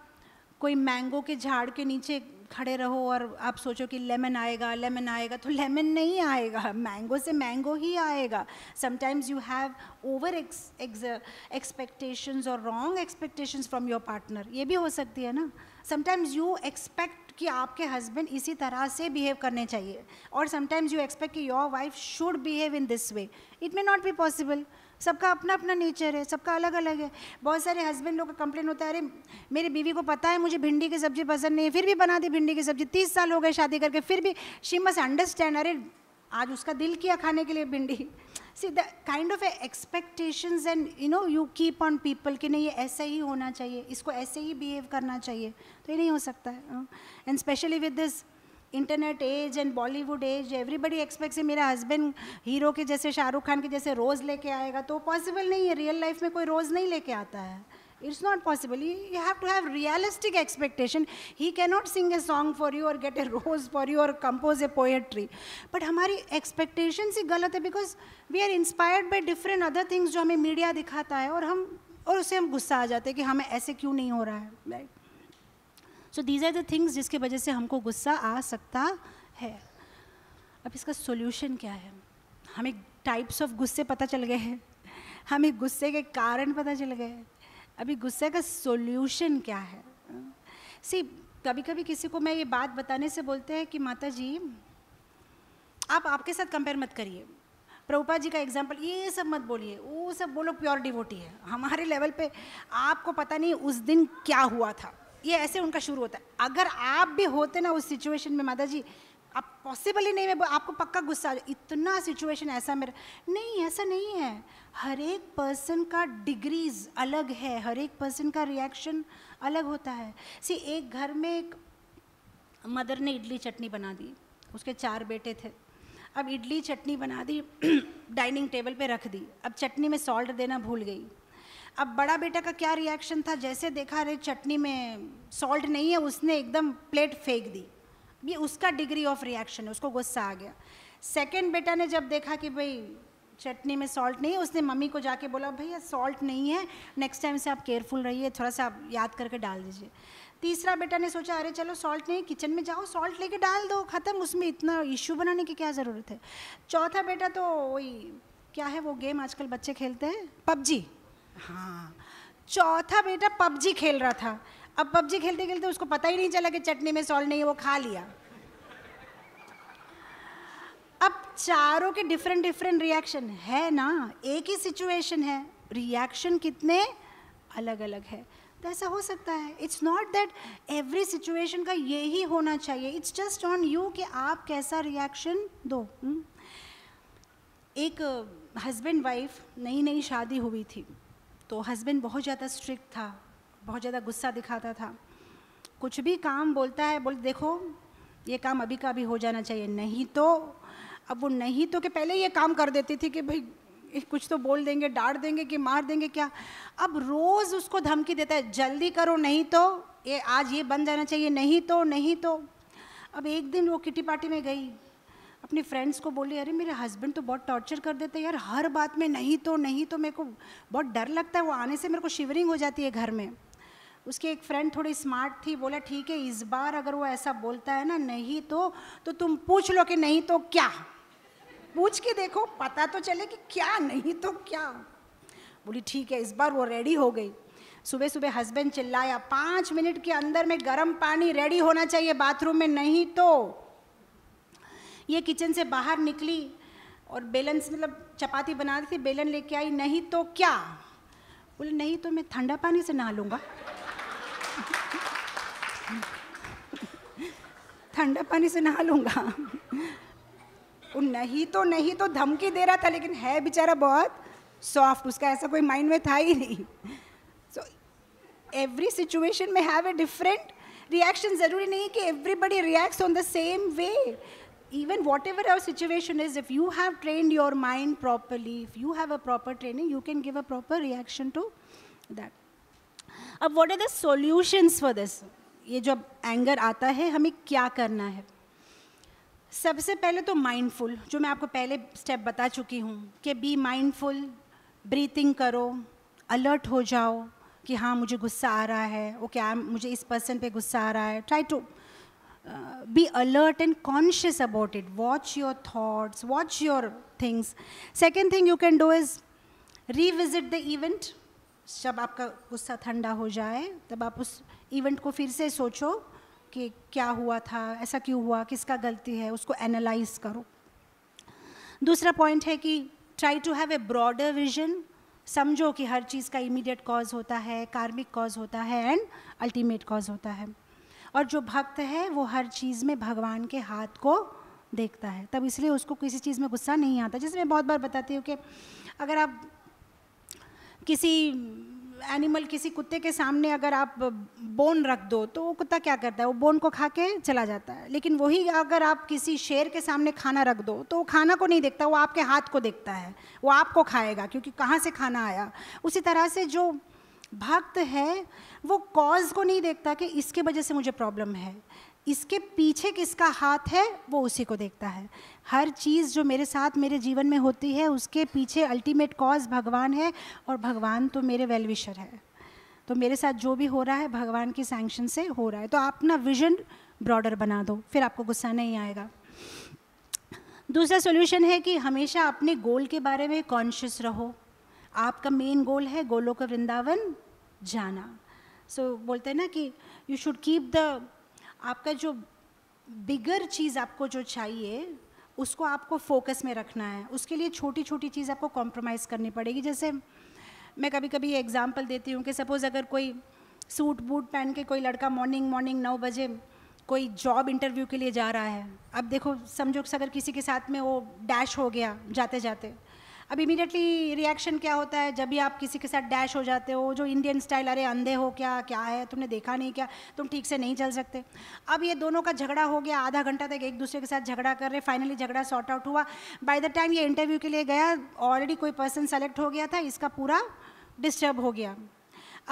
कोई मैंगो के झाड़ के नीचे खड़े रहो और आप सोचो कि लेमन आएगा लेमन आएगा तो लेमन नहीं आएगा मैंगो से मैंगो ही आएगा sometimes you have over expectations और wrong expectations from your partner ये भी हो सकती है ना समटाइम्स यू एक्सपेक्ट कि आपके हस्बैंड इसी तरह से बिहेव करने चाहिए और समटाइम्स यू एक्सपेक्ट कि your wife should behave in this way it may not be possible सबका अपना अपना नेचर है सबका अलग अलग है बहुत सारे हस्बैंड लोग का कंप्लेन होता है अरे मेरी बीवी को पता है मुझे भिंडी की सब्ज़ी पसंद नहीं है फिर भी बना दी भिंडी की सब्ज़ी तीस साल हो गए शादी करके फिर भी शी मस्ट अंडरस्टैंड अरे आज उसका दिल किया खाने के लिए भिंडी see the kind of expectation and you know you keep on people कि नहीं ये ऐसे ही होना चाहिए इसको ऐसे ही बिहेव करना चाहिए तो ये नहीं हो सकता है and specially with this internet age and Bollywood age everybody expect से मेरा हस्बैंड हीरो के जैसे शाहरुख खान के जैसे रोज़ लेके आएगा तो पॉसिबल नहीं है रियल लाइफ में कोई रोज़ नहीं लेके आता है it's not possible you have to have realistic expectation he cannot sing a song for you और get a rose for you और कंपोज ए पोएट्री बट हमारी एक्सपेक्टेशन ही गलत है because we are inspired by different other things जो हमें मीडिया दिखाता है और हम और उससे हम गुस्सा आ जाते हैं कि हमें ऐसे क्यों नहीं हो रहा है right so these are the things जिसके वजह से हमको गुस्सा आ सकता है अब इसका सोल्यूशन क्या है हमें टाइप्स ऑफ गुस्से पता चल गए हैं हमें गुस्से के कारण पता चल गए अभी गुस्से का सोल्यूशन क्या है सी कभी कभी किसी को मैं ये बात बताने से बोलते हैं कि माता जी आप आपके साथ कंपेयर मत करिए प्रभुपा जी का एग्जाम्पल ये सब मत बोलिए वो सब बोलो प्योर डिवोटी है हमारे लेवल पे आपको पता नहीं उस दिन क्या हुआ था ये ऐसे उनका शुरू होता है अगर आप भी होते ना उस सिचुएशन में माता जी आप पॉसिबल ही नहीं मैं आपको पक्का गुस्सा आ इतना सिचुएशन ऐसा मेरा नहीं ऐसा नहीं है हर एक पर्सन का डिग्रीज अलग है हर एक पर्सन का रिएक्शन अलग होता है सी एक घर में एक मदर ने इडली चटनी बना दी उसके चार बेटे थे अब इडली चटनी बना दी डाइनिंग टेबल पे रख दी अब चटनी में सॉल्ट देना भूल गई अब बड़ा बेटा का क्या रिएक्शन था जैसे देखा अरे चटनी में सॉल्ट नहीं है उसने एकदम प्लेट फेंक दी ये उसका डिग्री ऑफ रिएक्शन है उसको गुस्सा आ गया सेकेंड बेटा ने जब देखा कि भाई चटनी में सॉल्ट नहीं है उसने मम्मी को जाके बोला भैया सॉल्ट नहीं है नेक्स्ट टाइम से आप केयरफुल रहिए थोड़ा सा आप याद करके डाल दीजिए तीसरा बेटा ने सोचा अरे चलो सॉल्ट नहीं किचन में जाओ सॉल्ट लेके डाल दो ख़त्म उसमें इतना इश्यू बनाने की क्या ज़रूरत है चौथा बेटा तो वही क्या है वो गेम आजकल बच्चे खेलते हैं पबजी हाँ चौथा बेटा पबजी खेल रहा था अब पबजी खेलते खेलते उसको पता ही नहीं चला कि चटनी में सॉल्ट नहीं है वो खा लिया अब चारों के डिफरेंट डिफरेंट रिएक्शन है ना एक ही सिचुएशन है रिएक्शन कितने अलग अलग है तो ऐसा हो सकता है it's not that every situation का ये ही होना चाहिए इट्स जस्ट ऑन यू कि आप कैसा रिएक्शन दो हुँ? हम्म। एक हस्बैंड वाइफ नई नई शादी हुई थी तो हस्बैंड बहुत ज़्यादा स्ट्रिक्ट था बहुत ज़्यादा गुस्सा दिखाता था कुछ भी काम बोलता है बोल देखो ये काम अभी का भी हो जाना चाहिए नहीं तो अब वो नहीं तो कि पहले ये काम कर देती थी कि भाई कुछ तो बोल देंगे डांट देंगे कि मार देंगे क्या अब रोज़ उसको धमकी देता है जल्दी करो नहीं तो ये आज ये बन जाना चाहिए नहीं तो नहीं तो अब एक दिन वो किटी पार्टी में गई अपने फ्रेंड्स को बोली अरे मेरे हस्बैंड तो बहुत टॉर्चर कर देते यार हर बात में नहीं तो नहीं तो मेरे को बहुत डर लगता है वो आने से मेरे को शिवरिंग हो जाती है घर में उसकी एक फ्रेंड थोड़ी स्मार्ट थी बोला ठीक है इस बार अगर वो ऐसा बोलता है ना नहीं तो तो तुम पूछ लो कि नहीं तो क्या पूछ के देखो पता तो चले कि क्या नहीं तो क्या बोली ठीक है इस बार वो रेडी हो गई सुबह सुबह हस्बैंड चिल्लाया पाँच मिनट के अंदर में गर्म पानी रेडी होना चाहिए बाथरूम में नहीं तो ये किचन से बाहर निकली और बेलन से मतलब चपाती बना रही थी बेलन लेके आई नहीं तो क्या बोले नहीं तो मैं ठंडा पानी से नहा लूँगा ठंडा पानी से नहा लूँगा वो नहीं तो नहीं तो धमकी दे रहा था लेकिन है बेचारा बहुत सॉफ्ट उसका ऐसा कोई माइंड में था ही नहीं सो एवरी सिचुएशन में हैव ए डिफरेंट रिएक्शन ज़रूरी नहीं कि everybody reacts on the same way even whatever our situation is, if you have trained your mind properly, if you have a proper training, you can give a proper reaction to that. अब what are the solutions for this? ये जब एंगर आता है हमें क्या करना है सबसे पहले तो माइंडफुल जो मैं आपको पहले स्टेप बता चुकी हूँ कि बी माइंडफुल ब्रीथिंग करो अलर्ट हो जाओ कि हाँ मुझे गुस्सा आ रहा है ओके okay, मुझे इस पर्सन पे गुस्सा आ रहा है try to uh, be alert and conscious about it. Watch your thoughts, watch your things. Second thing you can do is revisit the event. जब आपका गुस्सा ठंडा हो जाए तब आप उस इवेंट को फिर से सोचो कि क्या हुआ था ऐसा क्यों हुआ किसका गलती है उसको एनालाइज करो दूसरा पॉइंट है कि try to have a broader vision समझो कि हर चीज़ का इमीडिएट कॉज होता है कार्मिक कॉज होता है एंड अल्टीमेट कॉज होता है और जो भक्त है वो हर चीज़ में भगवान के हाथ को देखता है तब इसलिए उसको किसी चीज़ में गुस्सा नहीं आता जैसे मैं बहुत बार बताती हूँ कि अगर आप किसी एनिमल किसी कुत्ते के सामने अगर आप बोन रख दो तो वो कुत्ता क्या करता है वो बोन को खा के चला जाता है लेकिन वही अगर आप किसी शेर के सामने खाना रख दो तो वो खाना को नहीं देखता वो आपके हाथ को देखता है वो आपको खाएगा क्योंकि कहाँ से खाना आया उसी तरह से जो भक्त है वो कॉज को नहीं देखता कि इसके वजह से मुझे प्रॉब्लम है इसके पीछे किसका हाथ है वो उसी को देखता है हर चीज़ जो मेरे साथ मेरे जीवन में होती है उसके पीछे अल्टीमेट कॉज भगवान है और भगवान तो मेरे वेलविशर है तो मेरे साथ जो भी हो रहा है भगवान की सैंक्शन से हो रहा है तो आप ना विजन ब्रॉडर बना दो फिर आपको गुस्सा नहीं आएगा दूसरा सोल्यूशन है कि हमेशा अपने गोल के बारे में कॉन्शियस रहो आपका मेन गोल है गोलों का वृंदावन जाना सो so, बोलते हैं ना कि यू शुड कीप द आपका जो बिगर चीज़ आपको जो चाहिए उसको आपको फोकस में रखना है उसके लिए छोटी छोटी चीज़ आपको कॉम्प्रोमाइज़ करनी पड़ेगी जैसे मैं कभी कभी एग्ज़ाम्पल देती हूँ कि सपोज़ अगर कोई सूट बूट पहन के कोई लड़का मॉर्निंग मॉर्निंग नौ बजे कोई जॉब इंटरव्यू के लिए जा रहा है अब देखो समझो अगर किसी के साथ में वो डैश हो गया जाते जाते अब इमीडिएटली रिएक्शन क्या होता है जब भी आप किसी के साथ डैश हो जाते हो जो इंडियन स्टाइल अरे अंधे हो क्या क्या है तुमने देखा नहीं क्या तुम ठीक से नहीं चल सकते अब ये दोनों का झगड़ा हो गया आधा घंटा तक एक दूसरे के साथ झगड़ा कर रहे फाइनली झगड़ा सॉर्ट आउट हुआ बाय द टाइम ये इंटरव्यू के लिए गया ऑलरेडी कोई पर्सन सेलेक्ट हो गया था इसका पूरा डिस्टर्ब हो गया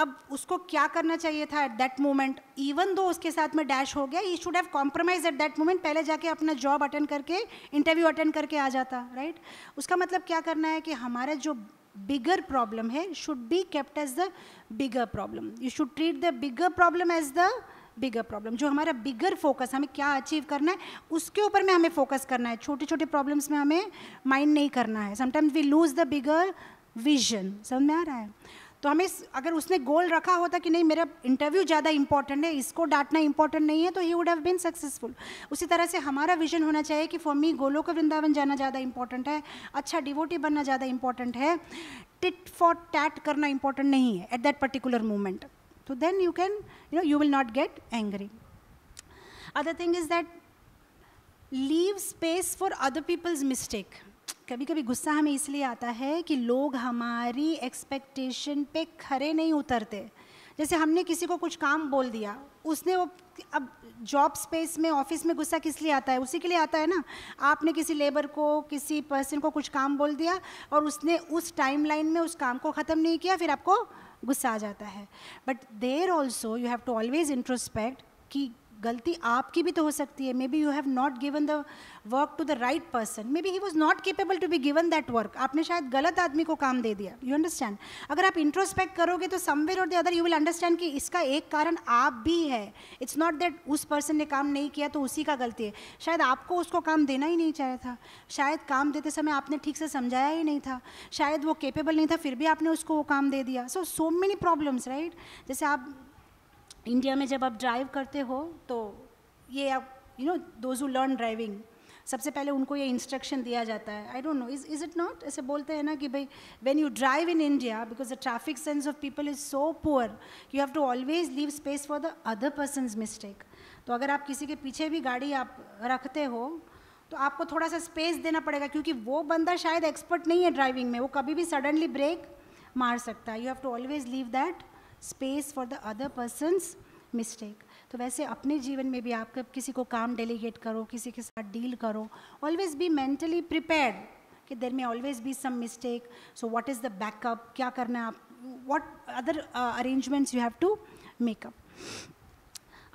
अब उसको क्या करना चाहिए था at that moment even though उसके साथ में डैश हो गया he should have compromise at that moment पहले जाके अपना जॉब अटेंड करके इंटरव्यू अटेंड करके आ जाता राइट right? उसका मतलब क्या करना है कि हमारा जो बिगर प्रॉब्लम है should be kept as the bigger problem you should treat the bigger problem as the bigger problem जो हमारा बिगर फोकस हमें क्या अचीव करना है उसके ऊपर में हमें फोकस करना है छोटे छोटे प्रॉब्लम्स में हमें माइंड नहीं करना है sometimes we lose the bigger vision समझ में आ रहा है तो हमें अगर उसने गोल रखा होता कि नहीं मेरा इंटरव्यू ज़्यादा इंपॉर्टेंट है इसको डांटना इंपॉर्टेंट नहीं है तो he would have been successful उसी तरह से हमारा विजन होना चाहिए कि फॉर मी गोलो का वृंदावन जाना ज़्यादा इंपॉर्टेंट है अच्छा डिवोटी बनना ज़्यादा इंपॉर्टेंट है टिट फॉर टैट करना इंपॉर्टेंट नहीं है एट दैट पर्टिकुलर मोमेंट तो then you can you know you will not get angry other thing is that leave space for other peoples mistake कभी कभी गुस्सा हमें इसलिए आता है कि लोग हमारी एक्सपेक्टेशन पे खरे नहीं उतरते जैसे हमने किसी को कुछ काम बोल दिया उसने वो अब जॉब स्पेस में ऑफिस में गुस्सा किस लिए आता है उसी के लिए आता है ना आपने किसी लेबर को किसी पर्सन को कुछ काम बोल दिया और उसने उस टाइम लाइन में उस काम को ख़त्म नहीं किया फिर आपको गुस्सा आ जाता है but there also you have to always introspect कि गलती आपकी भी तो हो सकती है may be you have not given the work to the right person may be he was not capable to be given that work आपने शायद गलत आदमी को काम दे दिया यू अंडरस्टैंड अगर आप इंट्रोस्पेक्ट करोगे तो समवेयर और the other you will understand कि इसका एक कारण आप भी है इट्स नॉट दैट उस पर्सन ने काम नहीं किया तो उसी का गलती है शायद आपको उसको काम देना ही नहीं चाहिए था शायद काम देते समय आपने ठीक से समझाया ही नहीं था शायद वो केपेबल नहीं था फिर भी आपने उसको वो काम दे दिया so so many problems right जैसे आप इंडिया में जब आप ड्राइव करते हो तो ये आप you know those you learn driving सबसे पहले उनको ये इंस्ट्रक्शन दिया जाता है I don't know is is it not ऐसे बोलते हैं ना कि भाई when you drive in India because the traffic sense of people is so poor you have to always leave space for the other person's mistake तो अगर आप किसी के पीछे भी गाड़ी आप रखते हो तो आपको थोड़ा सा स्पेस देना पड़ेगा क्योंकि वो बंदा शायद एक्सपर्ट नहीं है ड्राइविंग में वो कभी भी सडनली ब्रेक मार सकता है you have to always leave that space for the other person's mistake तो वैसे अपने जीवन में भी आप किसी को काम डेलीगेट करो किसी के साथ डील करो ऑलवेज बी मेंटली प्रिपेयर्ड कि देर में always be some mistake so what is the backup क्या करना है आप what other arrangements you have to make up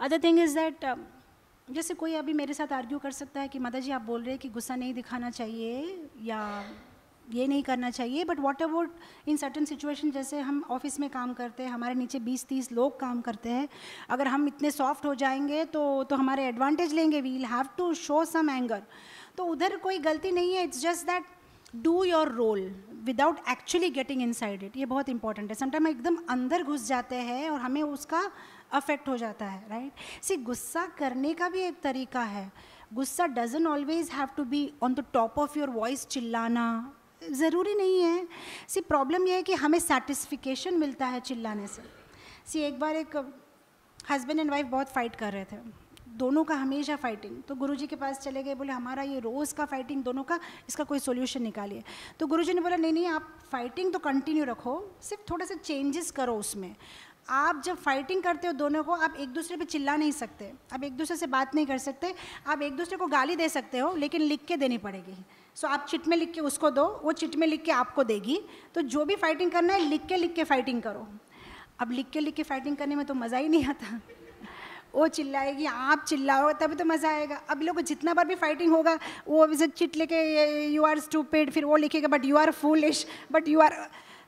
other thing is that जैसे कोई अभी मेरे साथ आर्ग्यू कर सकता है कि माता जी आप बोल रहे हैं कि गुस्सा नहीं दिखाना चाहिए या ये नहीं करना चाहिए but what about in certain situation जैसे हम ऑफिस में काम करते हैं हमारे नीचे 20-30 लोग काम करते हैं अगर हम इतने सॉफ्ट हो जाएंगे तो तो हमारे एडवांटेज लेंगे we will have to show some anger तो उधर कोई गलती नहीं है it's just that do your role without actually getting inside it ये बहुत इंपॉर्टेंट है समटाइम एकदम अंदर घुस जाते हैं और हमें उसका अफेक्ट हो जाता है राइट सी गुस्सा करने का भी एक तरीका है गुस्सा doesn't always have to be on the top of your voice चिल्लाना ज़रूरी नहीं है सी प्रॉब्लम यह है कि हमें सेटिस्फिकेशन मिलता है चिल्लाने से सी एक बार एक हस्बैंड एंड वाइफ बहुत फाइट कर रहे थे दोनों का हमेशा फाइटिंग तो गुरुजी के पास चले गए बोले हमारा ये रोज़ का फाइटिंग दोनों का इसका कोई सोल्यूशन निकालिए तो गुरुजी ने बोला नहीं नहीं आप फाइटिंग तो कंटिन्यू रखो सिर्फ थोड़ा सा चेंजेस करो उसमें आप जब फाइटिंग करते हो दोनों को आप एक दूसरे पे चिल्ला नहीं सकते आप एक दूसरे से बात नहीं कर सकते आप एक दूसरे को गाली दे सकते हो लेकिन लिख के देनी पड़ेगी सो आप चिट में लिख के उसको दो वो चिट में लिख के आपको देगी तो जो भी फाइटिंग करना है लिख के लिख के फाइटिंग करो अब लिख के लिख के फाइटिंग करने में तो मज़ा ही नहीं आता वो चिल्लाएगी आप चिल्लाओ तभी तो मज़ा आएगा अब लोग जितना बार भी फाइटिंग होगा वो जैसे चिट लेके यू आर स्टूपिड फिर वो लिखेगा but you are foolish but you are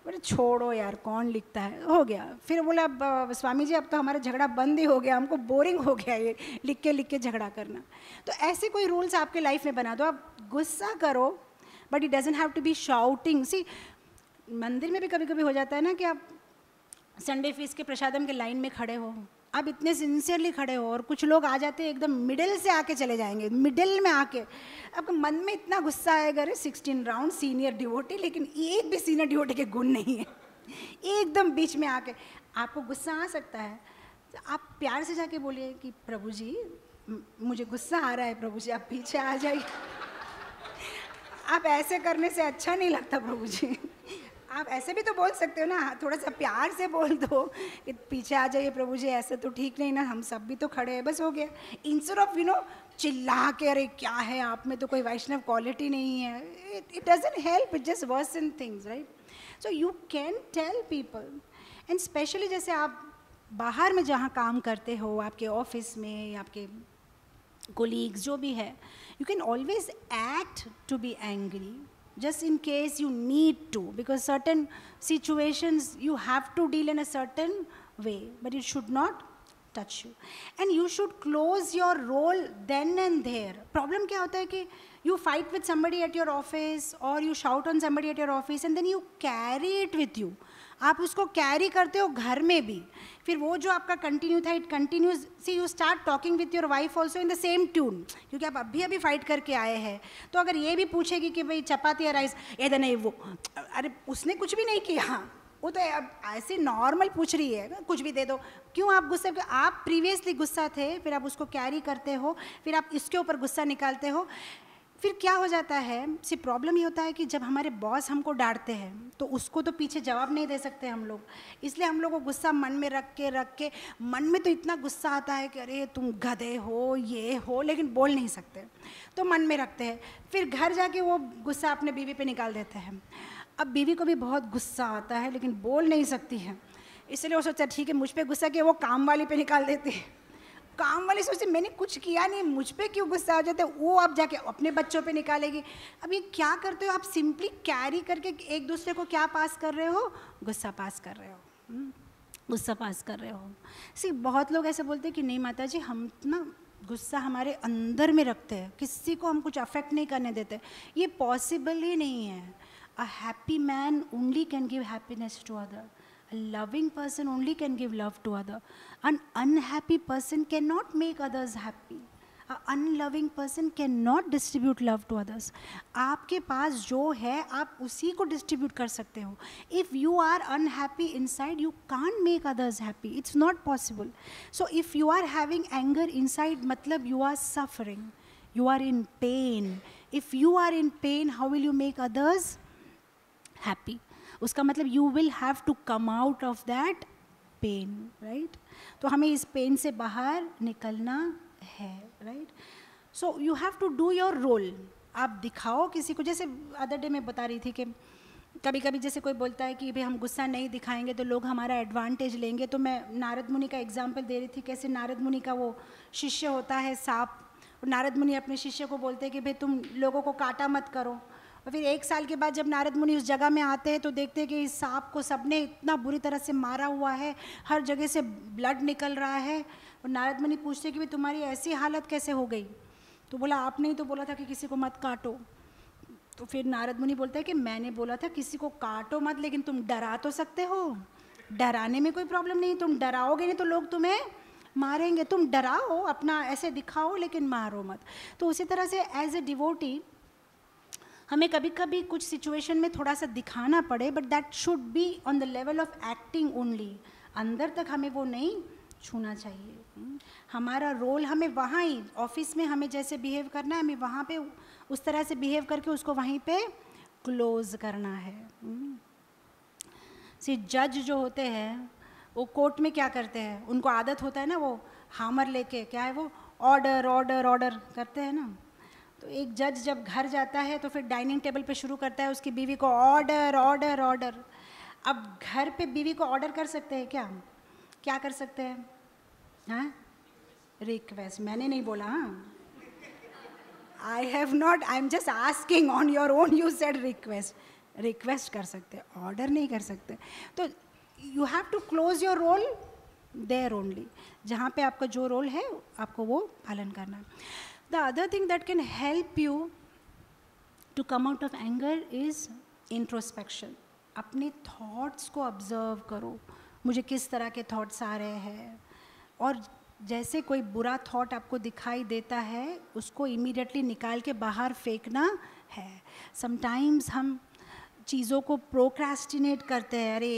बोले छोड़ो यार कौन लिखता है हो गया फिर बोला अब स्वामी जी अब तो हमारा झगड़ा बंद ही हो गया हमको बोरिंग हो गया ये लिख के लिख के झगड़ा करना तो ऐसे कोई रूल्स आपके लाइफ में बना दो आप गुस्सा करो but it doesn't have to be shouting see मंदिर में भी कभी कभी हो जाता है ना कि आप संडे फीस के प्रसादम के लाइन में खड़े हो आप इतने सिंसियरली खड़े हो और कुछ लोग आ जाते हैं एकदम मिडिल से आके चले जाएंगे मिडिल में आके आपके मन में इतना गुस्सा आएगा अरे सिक्सटीन राउंड सीनियर डिवोटी लेकिन एक भी सीनियर डिवोटी के गुण नहीं है एकदम बीच में आके आपको गुस्सा आ सकता है तो आप प्यार से जाके बोलिए कि प्रभु जी मुझे गुस्सा आ रहा है प्रभु जी आप पीछे आ जाइए आप ऐसे करने से अच्छा नहीं लगता प्रभु जी आप ऐसे भी तो बोल सकते हो ना थोड़ा सा प्यार से बोल दो कि पीछे आ जाइए प्रभु जी ऐसे तो ठीक नहीं ना हम सब भी तो खड़े हैं बस हो गया इंस्टेड ऑफ यू नो चिल्ला के अरे क्या है आप में तो कोई वैष्णव क्वालिटी नहीं है it doesn't help it just verse in things right so you can tell people and specially जैसे आप बाहर में जहाँ काम करते हो आपके ऑफिस में आपके कोलीग्स जो भी है you can always act to be angry just in case you need to, because certain situations you have to deal in a certain way, but it should not touch you. And you should close your role then and there. Problem kya hota hai ki you fight with somebody at your office or you shout on somebody at your office and then you carry it with you. आप उसको कैरी करते हो घर में भी फिर वो जो आपका कंटिन्यू था it continues see you start talking with your wife also in the same tune क्योंकि आप अभी अभी फाइट करके आए हैं तो अगर ये भी पूछेगी कि भाई चपाती या राइस ये नहीं वो अरे उसने कुछ भी नहीं किया वो तो अब ऐसे नॉर्मल पूछ रही है कुछ भी दे दो क्यों आप गुस्से आप प्रीवियसली गुस्सा थे फिर आप उसको कैरी करते हो फिर आप इसके ऊपर गुस्सा निकालते हो फिर क्या हो जाता है सी प्रॉब्लम ये होता है कि जब हमारे बॉस हमको डांटते हैं तो उसको तो पीछे जवाब नहीं दे सकते हम लोग इसलिए हम लोग को गुस्सा मन में रख के रख के मन में तो इतना गुस्सा आता है कि अरे तुम गधे हो ये हो लेकिन बोल नहीं सकते तो मन में रखते हैं फिर घर जाके वो गुस्सा अपने बीवी पे निकाल देते हैं अब बीवी को भी बहुत गुस्सा आता है लेकिन बोल नहीं सकती है इसलिए वो सोचा ठीक है मुझ पर गुस्सा किया वो काम वाली पर निकाल देती है काम वाली सोचती मैंने कुछ किया नहीं मुझ पर क्यों गुस्सा हो जाता है वो आप जाके अपने बच्चों पे निकालेगी अब ये क्या करते हो आप सिंपली कैरी करके एक दूसरे को क्या पास कर रहे हो गुस्सा पास कर रहे हो हम्म, गुस्सा पास कर रहे हो सी बहुत लोग ऐसे बोलते हैं कि नहीं माता जी हम ना गुस्सा हमारे अंदर में रखते हैं किसी को हम कुछ अफेक्ट नहीं करने देते ये पॉसिबल ही नहीं है a happy man only can give happiness to other A loving person only can give love to other. An unhappy person cannot make others happy. Unloving person can not distribute love to others आपके पास जो है आप उसी को डिस्ट्रीब्यूट कर सकते हो if you are unhappy inside you can make others happy it's not possible so if you are having anger inside मतलब you are suffering you are in pain if you are in pain how will you make others happy उसका मतलब you will have to come out of that pain right तो हमें इस पेन से बाहर निकलना है right so you have to do your role आप दिखाओ किसी को जैसे अदर डे मैं बता रही थी कि कभी कभी जैसे कोई बोलता है कि भाई हम गुस्सा नहीं दिखाएंगे तो लोग हमारा एडवांटेज लेंगे तो मैं नारद मुनि का एग्जाम्पल दे रही थी कैसे नारद मुनि का वो शिष्य होता है सांप नारद मुनि अपने शिष्य को बोलते हैं कि भाई तुम लोगों को काटा मत करो और फिर एक साल के बाद जब नारद मुनि उस जगह में आते हैं तो देखते हैं कि इस सांप को सबने इतना बुरी तरह से मारा हुआ है हर जगह से ब्लड निकल रहा है और नारद मुनि पूछते कि भाई तुम्हारी ऐसी हालत कैसे हो गई तो बोला आपने ही तो बोला था कि किसी को मत काटो तो फिर नारद मुनि बोलते हैं कि मैंने बोला था किसी को काटो मत लेकिन तुम डरा तो सकते हो डराने में कोई प्रॉब्लम नहीं तुम डराओगे नहीं तो लोग तुम्हें मारेंगे तुम डराओ अपना ऐसे दिखाओ लेकिन मारो मत तो उसी तरह से एज ए डिवोटी हमें कभी कभी कुछ सिचुएशन में थोड़ा सा दिखाना पड़े but that should be on the level of acting only अंदर तक हमें वो नहीं छूना चाहिए हम्म। हमारा रोल हमें वहाँ ही ऑफिस में हमें जैसे बिहेव करना है हमें वहाँ पे उस तरह से बिहेव करके उसको वहीं पे क्लोज करना है सी हम्म। जज जो होते हैं वो कोर्ट में क्या करते हैं उनको आदत होता है ना वो हामर लेके क्या है वो ऑर्डर ऑर्डर ऑर्डर करते हैं ना तो एक जज जब घर जाता है तो फिर डाइनिंग टेबल पे शुरू करता है उसकी बीवी को ऑर्डर ऑर्डर ऑर्डर अब घर पे बीवी को ऑर्डर कर सकते हैं क्या हम क्या कर सकते हैं हाँ रिक्वेस्ट मैंने नहीं बोला हाँ I have not I am just asking on your own you said request request कर सकते ऑर्डर नहीं कर सकते तो you have to close your role there only जहाँ पे आपका जो रोल है आपको वो पालन करना है The other thing that can help you to come out of anger is introspection. अपने thoughts को observe करो मुझे किस तरह के thoughts आ रहे हैं और जैसे कोई बुरा थॉट आपको दिखाई देता है उसको इमीडिएटली निकाल के बाहर फेंकना है समटाइम्स हम चीज़ों को प्रोक्रेस्टिनेट करते हैं अरे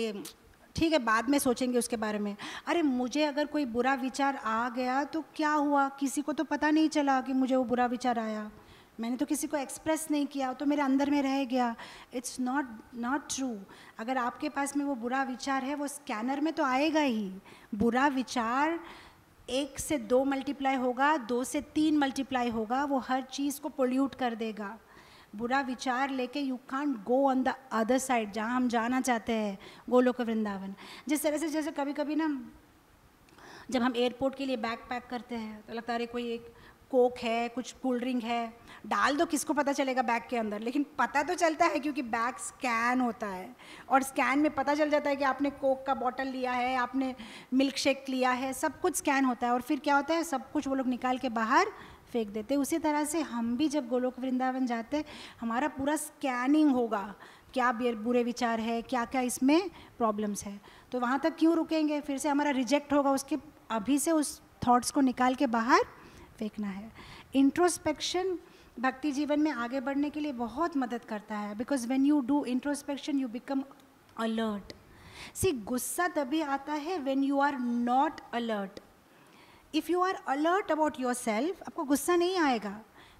ठीक है बाद में सोचेंगे उसके बारे में अरे मुझे अगर कोई बुरा विचार आ गया तो क्या हुआ किसी को तो पता नहीं चला कि मुझे वो बुरा विचार आया मैंने तो किसी को एक्सप्रेस नहीं किया तो मेरे अंदर में रह गया इट्स नॉट नॉट ट्रू अगर आपके पास में वो बुरा विचार है वो स्कैनर में तो आएगा ही बुरा विचार एक से दो मल्टीप्लाई होगा दो से तीन मल्टीप्लाई होगा वो हर चीज़ को पोल्यूट कर देगा बुरा विचार लेके you can't go on the other side जहाँ हम जाना चाहते हैं गोलोक वृंदावन जिस तरह से जैसे कभी कभी ना जब हम एयरपोर्ट के लिए बैग पैक करते हैं तो लगता है अरे कोई एक कोक है कुछ कोल्ड ड्रिंक है डाल दो किसको पता चलेगा बैग के अंदर लेकिन पता तो चलता है क्योंकि बैग स्कैन होता है और स्कैन में पता चल जाता है कि आपने कोक का बॉटल लिया है आपने मिल्क शेक लिया है सब कुछ स्कैन होता है और फिर क्या होता है सब कुछ वो लोग निकाल के बाहर फेंक देते उसी तरह से हम भी जब गोलोक वृंदावन जाते हमारा पूरा स्कैनिंग होगा क्या बुरे विचार है क्या क्या इसमें प्रॉब्लम्स है तो वहाँ तक क्यों रुकेंगे फिर से हमारा रिजेक्ट होगा उसके अभी से उस थॉट्स को निकाल के बाहर फेंकना है इंट्रोस्पेक्शन भक्ति जीवन में आगे बढ़ने के लिए बहुत मदद करता है because when you do introspection you become alert see गुस्सा तभी आता है when you are not alert if you are alert about your self आपको गुस्सा नहीं आएगा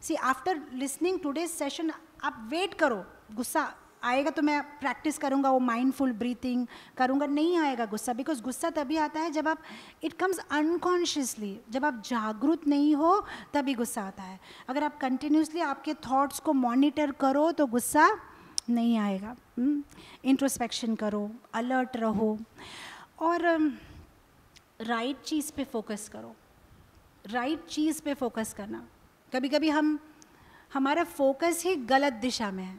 see after listening today session आप वेट करो गुस्सा आएगा तो मैं प्रैक्टिस करूँगा वो माइंडफुल ब्रीथिंग करूँगा नहीं आएगा गुस्सा बिकॉज गुस्सा तभी आता है जब आप इट कम्स अनकॉन्शियसली जब आप जागरूक नहीं हो तभी गुस्सा आता है अगर आप कंटिन्यूसली आपके थॉट्स को मॉनिटर करो तो गुस्सा नहीं आएगा इंट्रोस्पेक्शन hmm? करो अलर्ट रहो और राइट um, right चीज़ पे फोकस करो राइट right चीज़ पे फोकस करना कभी कभी हम हमारा फोकस ही गलत दिशा में है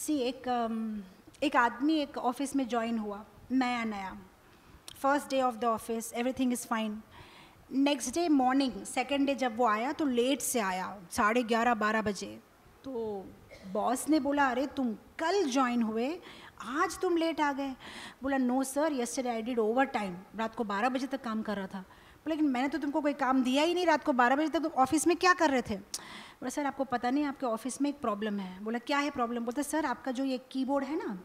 सी एक um, एक आदमी एक ऑफिस में ज्वाइन हुआ नया नया first day of the office everything is fine next day morning second day जब वो आया तो लेट से आया साढ़े ग्यारह बारह बजे तो बॉस ने बोला अरे तुम कल ज्वाइन हुए आज तुम लेट आ गए बोला no sir yesterday I did overtime रात को बारह बजे तक काम कर रहा था लेकिन मैंने तो तुमको कोई काम दिया ही नहीं रात को बारह बजे तक तुम ऑफिस में क्या कर रहे थे बोला सर आपको पता नहीं आपके ऑफिस में एक प्रॉब्लम है बोला क्या है प्रॉब्लम बोलते सर आपका जो ये कीबोर्ड है ना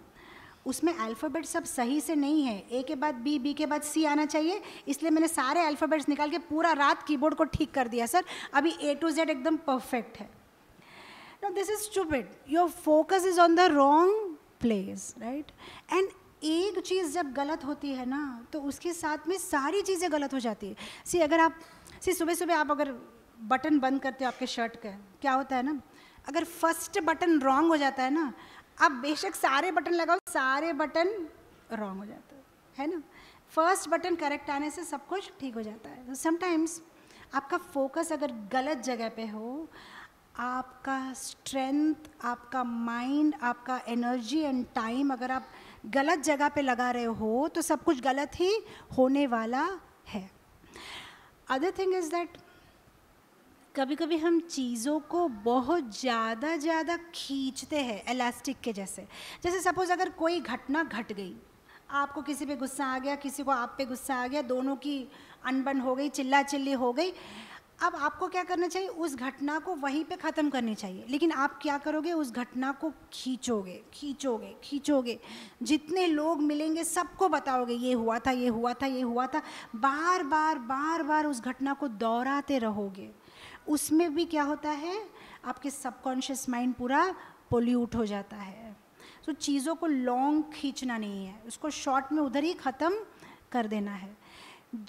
उसमें अल्फ़ाबेट सब सही से नहीं है ए के बाद बी बी के बाद सी आना चाहिए इसलिए मैंने सारे अल्फ़ाबेट्स निकाल के पूरा रात कीबोर्ड को ठीक कर दिया सर अभी ए टू जेड एकदम परफेक्ट है no this is stupid your focus is on the wrong place right and एक चीज़ जब गलत होती है ना तो उसके साथ में सारी चीज़ें गलत हो जाती है सी अगर आप सी सुबह सुबह आप अगर बटन बंद करते हो आपके शर्ट का क्या होता है ना अगर फर्स्ट बटन रॉन्ग हो जाता है ना आप बेशक सारे बटन लगाओ सारे बटन रॉन्ग हो जाते है है ना फर्स्ट बटन करेक्ट आने से सब कुछ ठीक हो जाता है तो समटाइम्स आपका फोकस अगर गलत जगह पे हो आपका स्ट्रेंथ आपका माइंड आपका एनर्जी एंड टाइम अगर आप गलत जगह पे लगा रहे हो तो सब कुछ गलत ही होने वाला है अदर थिंग इज़ दैट कभी कभी हम चीज़ों को बहुत ज़्यादा ज़्यादा खींचते हैं एलास्टिक के जैसे जैसे सपोज़ अगर कोई घटना घट गट गई आपको किसी पे गुस्सा आ गया किसी को आप पे गुस्सा आ गया दोनों की अनबन हो गई चिल्ला चिल्ली हो गई अब आपको क्या करना चाहिए उस घटना को वहीं पे ख़त्म करनी चाहिए लेकिन आप क्या करोगे उस घटना को खींचोगे खींचोगे खींचोगे जितने लोग मिलेंगे सबको बताओगे ये हुआ था ये हुआ था ये हुआ था बार बार बार बार उस घटना को दोहराते रहोगे उसमें भी क्या होता है आपके सबकॉन्शियस माइंड पूरा पोल्यूट हो जाता है तो चीज़ों को लॉन्ग खींचना नहीं है उसको शॉर्ट में उधर ही ख़त्म कर देना है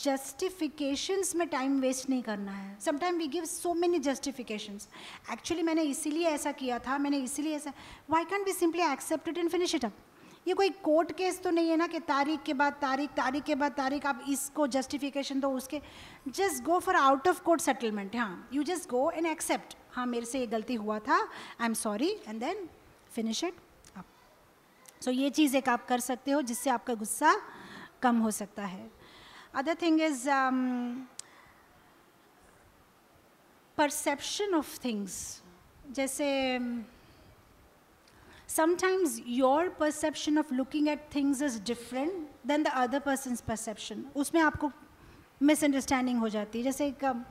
जस्टिफिकेशंस में टाइम वेस्ट नहीं करना है sometime we give so many justifications actually मैंने इसीलिए ऐसा किया था मैंने इसीलिए ऐसा why can be simply accepted in finish it up ये कोई कोर्ट केस तो नहीं है ना कि तारीख के बाद तारीख तारीख के बाद तारीख आप इसको जस्टिफिकेशन दो उसके just go for out of court settlement हाँ you just go and accept हाँ मेरे से ये गलती हुआ था I am sorry and then finish it up so ये चीज़ एक आप कर सकते हो जिससे आपका गुस्सा कम हो सकता है Other thing is um, perception of things. Jaise, sometimes your perception of looking at things is different than the other person's perception. Usme aapko misunderstanding ho jati. है जैसे एक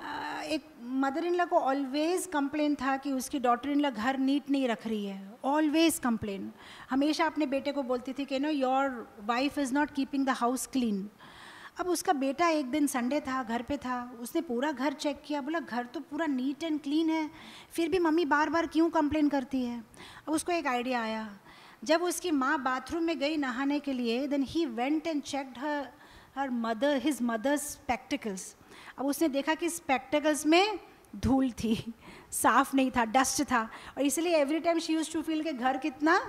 एक मदर इन लॉ को ऑलवेज़ कंप्लेन था कि उसकी डॉटर इन लॉ घर नीट नहीं रख रही है ऑलवेज़ कंप्लेन हमेशा अपने बेटे को बोलती थी कि no your wife is not keeping the house clean अब उसका बेटा एक दिन संडे था घर पे था उसने पूरा घर चेक किया बोला घर तो पूरा नीट एंड क्लीन है फिर भी मम्मी बार बार क्यों कंप्लेन करती है अब उसको एक आइडिया आया जब उसकी माँ बाथरूम में गई नहाने के लिए then he went and checked her her mother his mother's spectacles अब उसने देखा कि स्पेक्टिकल्स में धूल थी साफ नहीं था डस्ट था और इसलिए every time she use to feel के घर कितना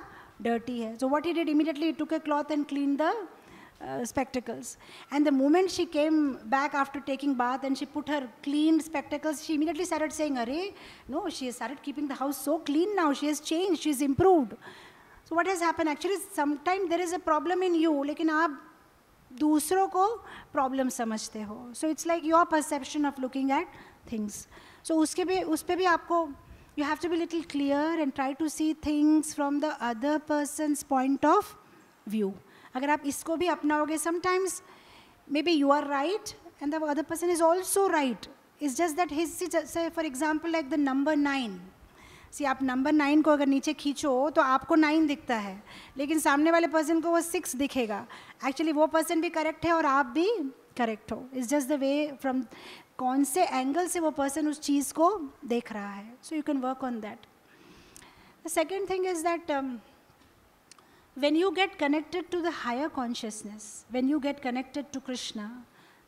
डर्टी है so what he did immediately took a cloth and clean the spectacles and the moment she came back after taking bath and she put her clean spectacles she immediately started से अरे no she is started keeping the house so clean now she is change she is improved so what is happen actually sometime there is a problem in you लेकिन आप दूसरों को प्रॉब्लम समझते हो so it's like your perception of looking at things so उसके भी उस पर भी आपको you have to be little clear and try to see things from the other persons point of view अगर आप इसको भी अपनाओगे sometimes may be you are right and the other person is also right is just that his for example like the number nine see आप नंबर नाइन को अगर नीचे खींचो तो आपको नाइन दिखता है लेकिन सामने वाले पर्सन को वो सिक्स दिखेगा एक्चुअली वो पर्सन भी करेक्ट है और आप भी करेक्ट हो it's just the way from कौन से एंगल से वो पर्सन उस चीज़ को देख रहा है so you can work on that the second thing is that when you get connected to the higher consciousness when you get connected to Krishna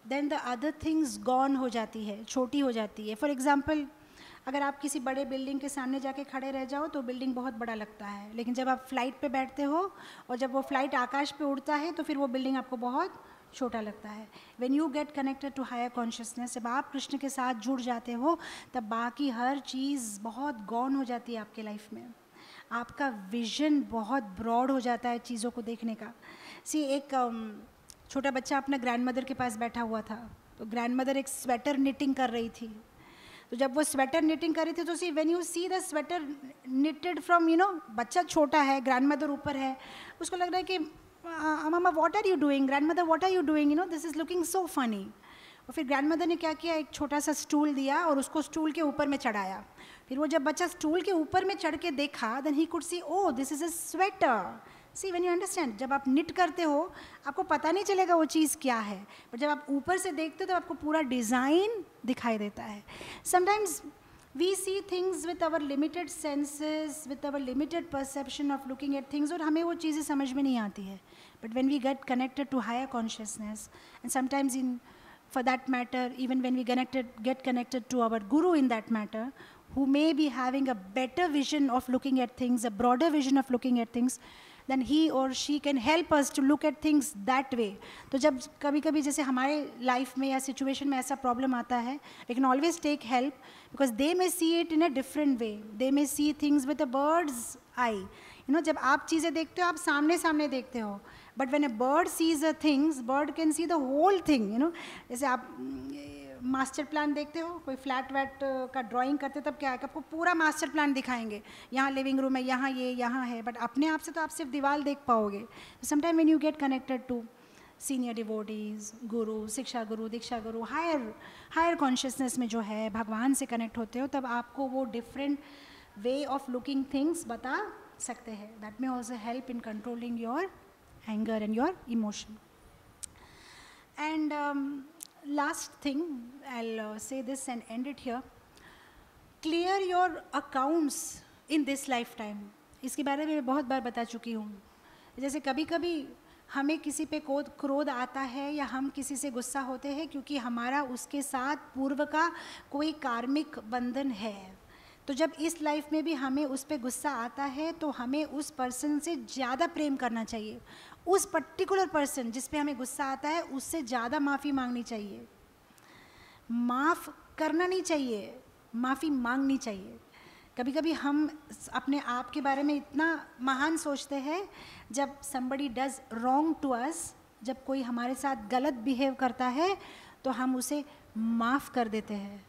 then the other things gone हो जाती है छोटी हो जाती है फॉर एग्जाम्पल अगर आप किसी बड़े बिल्डिंग के सामने जाके खड़े रह जाओ तो बिल्डिंग बहुत बड़ा लगता है लेकिन जब आप फ्लाइट पे बैठते हो और जब वो फ्लाइट आकाश पे उड़ता है तो फिर वो बिल्डिंग आपको बहुत छोटा लगता है when you get connected to higher consciousness जब आप कृष्ण के साथ जुड़ जाते हो तब बाकी हर चीज़ बहुत गौन हो जाती है आपके लाइफ में आपका विजन बहुत ब्रॉड हो जाता है चीज़ों को देखने का सी एक um, छोटा बच्चा अपना ग्रैंड मदर के पास बैठा हुआ था तो ग्रैंड मदर एक स्वेटर निटिंग कर रही थी तो जब वो स्वेटर निटिंग कर रही थी तो see when you see the sweater knitted from you know बच्चा छोटा है ग्रैंड मदर ऊपर है उसको लग रहा है कि मामा what are you doing grandmother what are you doing you know this is looking so funny और फिर ग्रैंड मदर ने क्या किया एक छोटा सा स्टूल दिया और उसको स्टूल के ऊपर में चढ़ाया फिर वो जब बच्चा स्टूल के ऊपर में चढ़ के देखा then he could see O this is a sweater see when you understand जब आप निट करते हो आपको पता नहीं चलेगा वो चीज़ क्या है बट जब आप ऊपर से देखते हो तो आपको पूरा डिज़ाइन दिखाई देता है sometimes we see things with our limited senses with our limited perception of looking at things और हमें वो चीज़ें समझ में नहीं आती है but when we get connected to higher consciousness and sometimes in for that matter even when we connected get connected to our guru in that matter who may be having a better vision of looking at things a broader vision of looking at things then he और she can help us to look at things that way तो जब कभी कभी जैसे हमारे लाइफ में या सिचुएशन में ऐसा प्रॉब्लम आता है we can always take help because they may see it in a different way they may see things with a bird's eye you know जब आप चीज़ें देखते हो आप सामने सामने देखते हो but when a bird sees a things bird can see the whole thing you know जैसे आप मास्टर प्लान देखते हो कोई फ्लैट वैट का ड्राइंग करते हो तब क्या है आपको पूरा मास्टर प्लान दिखाएंगे यहाँ लिविंग रूम है यहाँ ये यहाँ है बट अपने आप से तो आप सिर्फ दीवार देख पाओगे sometime when you get connected to senior devotees गुरु शिक्षा गुरु दीक्षा गुरु हायर हायर कॉन्शियसनेस में जो है भगवान से कनेक्ट होते हो तब आपको वो different way of looking things बता सकते हैं that may also help in controlling your anger and your emotion and last thing, I'll uh, say this and end it here. Clear your accounts in this life इसके बारे में मैं बहुत बार बता चुकी हूँ जैसे कभी कभी हमें किसी पे क्रोध क्रोध आता है या हम किसी से गुस्सा होते हैं क्योंकि हमारा उसके साथ पूर्व का कोई कार्मिक बंधन है तो जब इस लाइफ में भी हमें उस पर गुस्सा आता है तो हमें उस पर्सन से ज़्यादा प्रेम करना चाहिए उस पर्टिकुलर पर्सन जिस पे हमें गुस्सा आता है उससे ज़्यादा माफ़ी मांगनी चाहिए माफ़ करना नहीं चाहिए माफ़ी मांगनी चाहिए कभी कभी हम अपने आप के बारे में इतना महान सोचते हैं जब somebody does wrong to us जब कोई हमारे साथ गलत बिहेव करता है तो हम उसे माफ़ कर देते हैं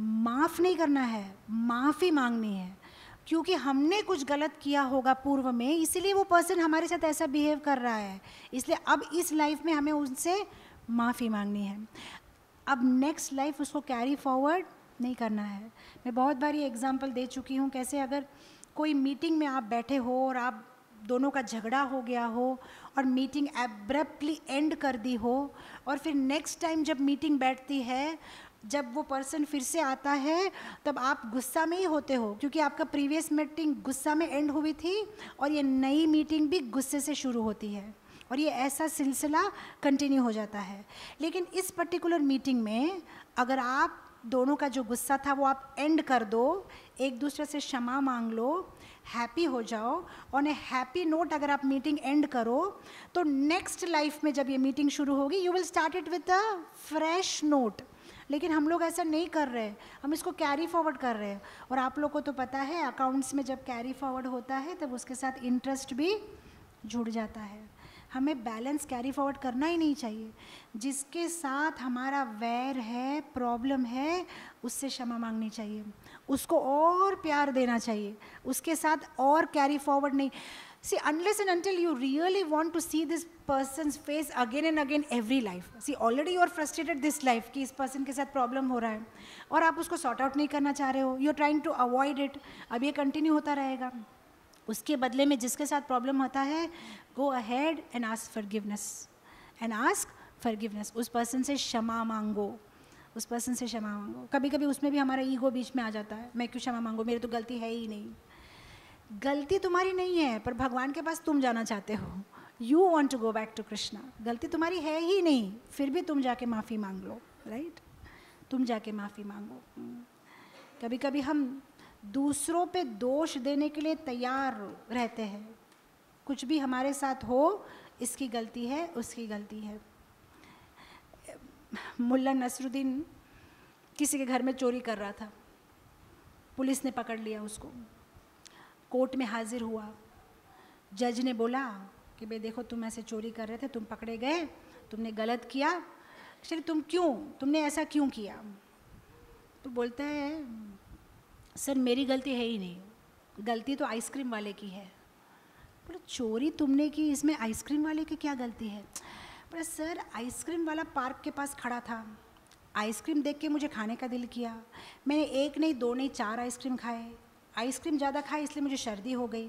माफ़ नहीं करना है माफ़ी मांगनी है क्योंकि हमने कुछ गलत किया होगा पूर्व में इसीलिए वो पर्सन हमारे साथ ऐसा बिहेव कर रहा है इसलिए अब इस लाइफ में हमें उनसे माफ़ी मांगनी है अब नेक्स्ट लाइफ उसको कैरी फॉरवर्ड नहीं करना है मैं बहुत बार ये एग्ज़ाम्पल दे चुकी हूँ कैसे अगर कोई मीटिंग में आप बैठे हो और आप दोनों का झगड़ा हो गया हो और मीटिंग एब्रप्टली एंड कर दी हो और फिर नेक्स्ट टाइम जब मीटिंग बैठती है जब वो पर्सन फिर से आता है तब आप गुस्सा में ही होते हो क्योंकि आपका प्रीवियस मीटिंग गुस्सा में एंड हुई थी और ये नई मीटिंग भी गुस्से से शुरू होती है और ये ऐसा सिलसिला कंटिन्यू हो जाता है लेकिन इस पर्टिकुलर मीटिंग में अगर आप दोनों का जो गुस्सा था वो आप एंड कर दो एक दूसरे से क्षमा मांग लो हैप्पी हो जाओ और ए हैप्पी नोट अगर आप मीटिंग एंड करो तो नेक्स्ट लाइफ में जब ये मीटिंग शुरू होगी you will start it with a fresh note लेकिन हम लोग ऐसा नहीं कर रहे हम इसको कैरी फॉरवर्ड कर रहे हैं और आप लोग को तो पता है अकाउंट्स में जब कैरी फॉरवर्ड होता है तब उसके साथ इंटरेस्ट भी जुड़ जाता है हमें बैलेंस कैरी फॉरवर्ड करना ही नहीं चाहिए जिसके साथ हमारा वैर है प्रॉब्लम है उससे क्षमा मांगनी चाहिए उसको और प्यार देना चाहिए उसके साथ और कैरी फॉरवर्ड नहीं See, unless and until you really want to see this person's face again and again every life. See, already you are frustrated this life कि इस person के साथ problem हो रहा है और आप उसको sort out नहीं करना चाह रहे हो You are trying to avoid it. अब ये continue होता रहेगा उसके बदले में जिसके साथ problem होता है go ahead and ask forgiveness. And ask forgiveness. उस person से क्षमा मांगो उस पर्सन से क्षमा मांगो कभी कभी उसमें भी हमारा ईगो बीच में आ जाता है मैं क्यों क्षमा मांगो मेरी तो गलती है ही नहीं गलती तुम्हारी नहीं है पर भगवान के पास तुम जाना चाहते हो you want to go back to Krishna गलती तुम्हारी है ही नहीं फिर भी तुम जाके माफ़ी मांग लो राइट तुम जाके माफ़ी मांगो हम्म। कभी कभी हम दूसरों पे दोष देने के लिए तैयार रहते हैं कुछ भी हमारे साथ हो इसकी गलती है उसकी गलती है मुल्ला नसरुद्दीन किसी के घर में चोरी कर रहा था पुलिस ने पकड़ लिया उसको कोर्ट में हाजिर हुआ जज ने बोला कि भाई देखो तुम ऐसे चोरी कर रहे थे तुम पकड़े गए तुमने गलत किया एक्चुअली तुम क्यों तुमने ऐसा क्यों किया तो बोलता है सर मेरी गलती है ही नहीं गलती तो आइसक्रीम वाले की है बोले चोरी तुमने की इसमें आइसक्रीम वाले की क्या गलती है बोले सर आइसक्रीम वाला पार्क के पास खड़ा था आइसक्रीम देख के मुझे खाने का दिल किया मैंने एक नहीं दो नहीं चार आइसक्रीम खाए आइसक्रीम ज़्यादा खाई इसलिए मुझे सर्दी हो गई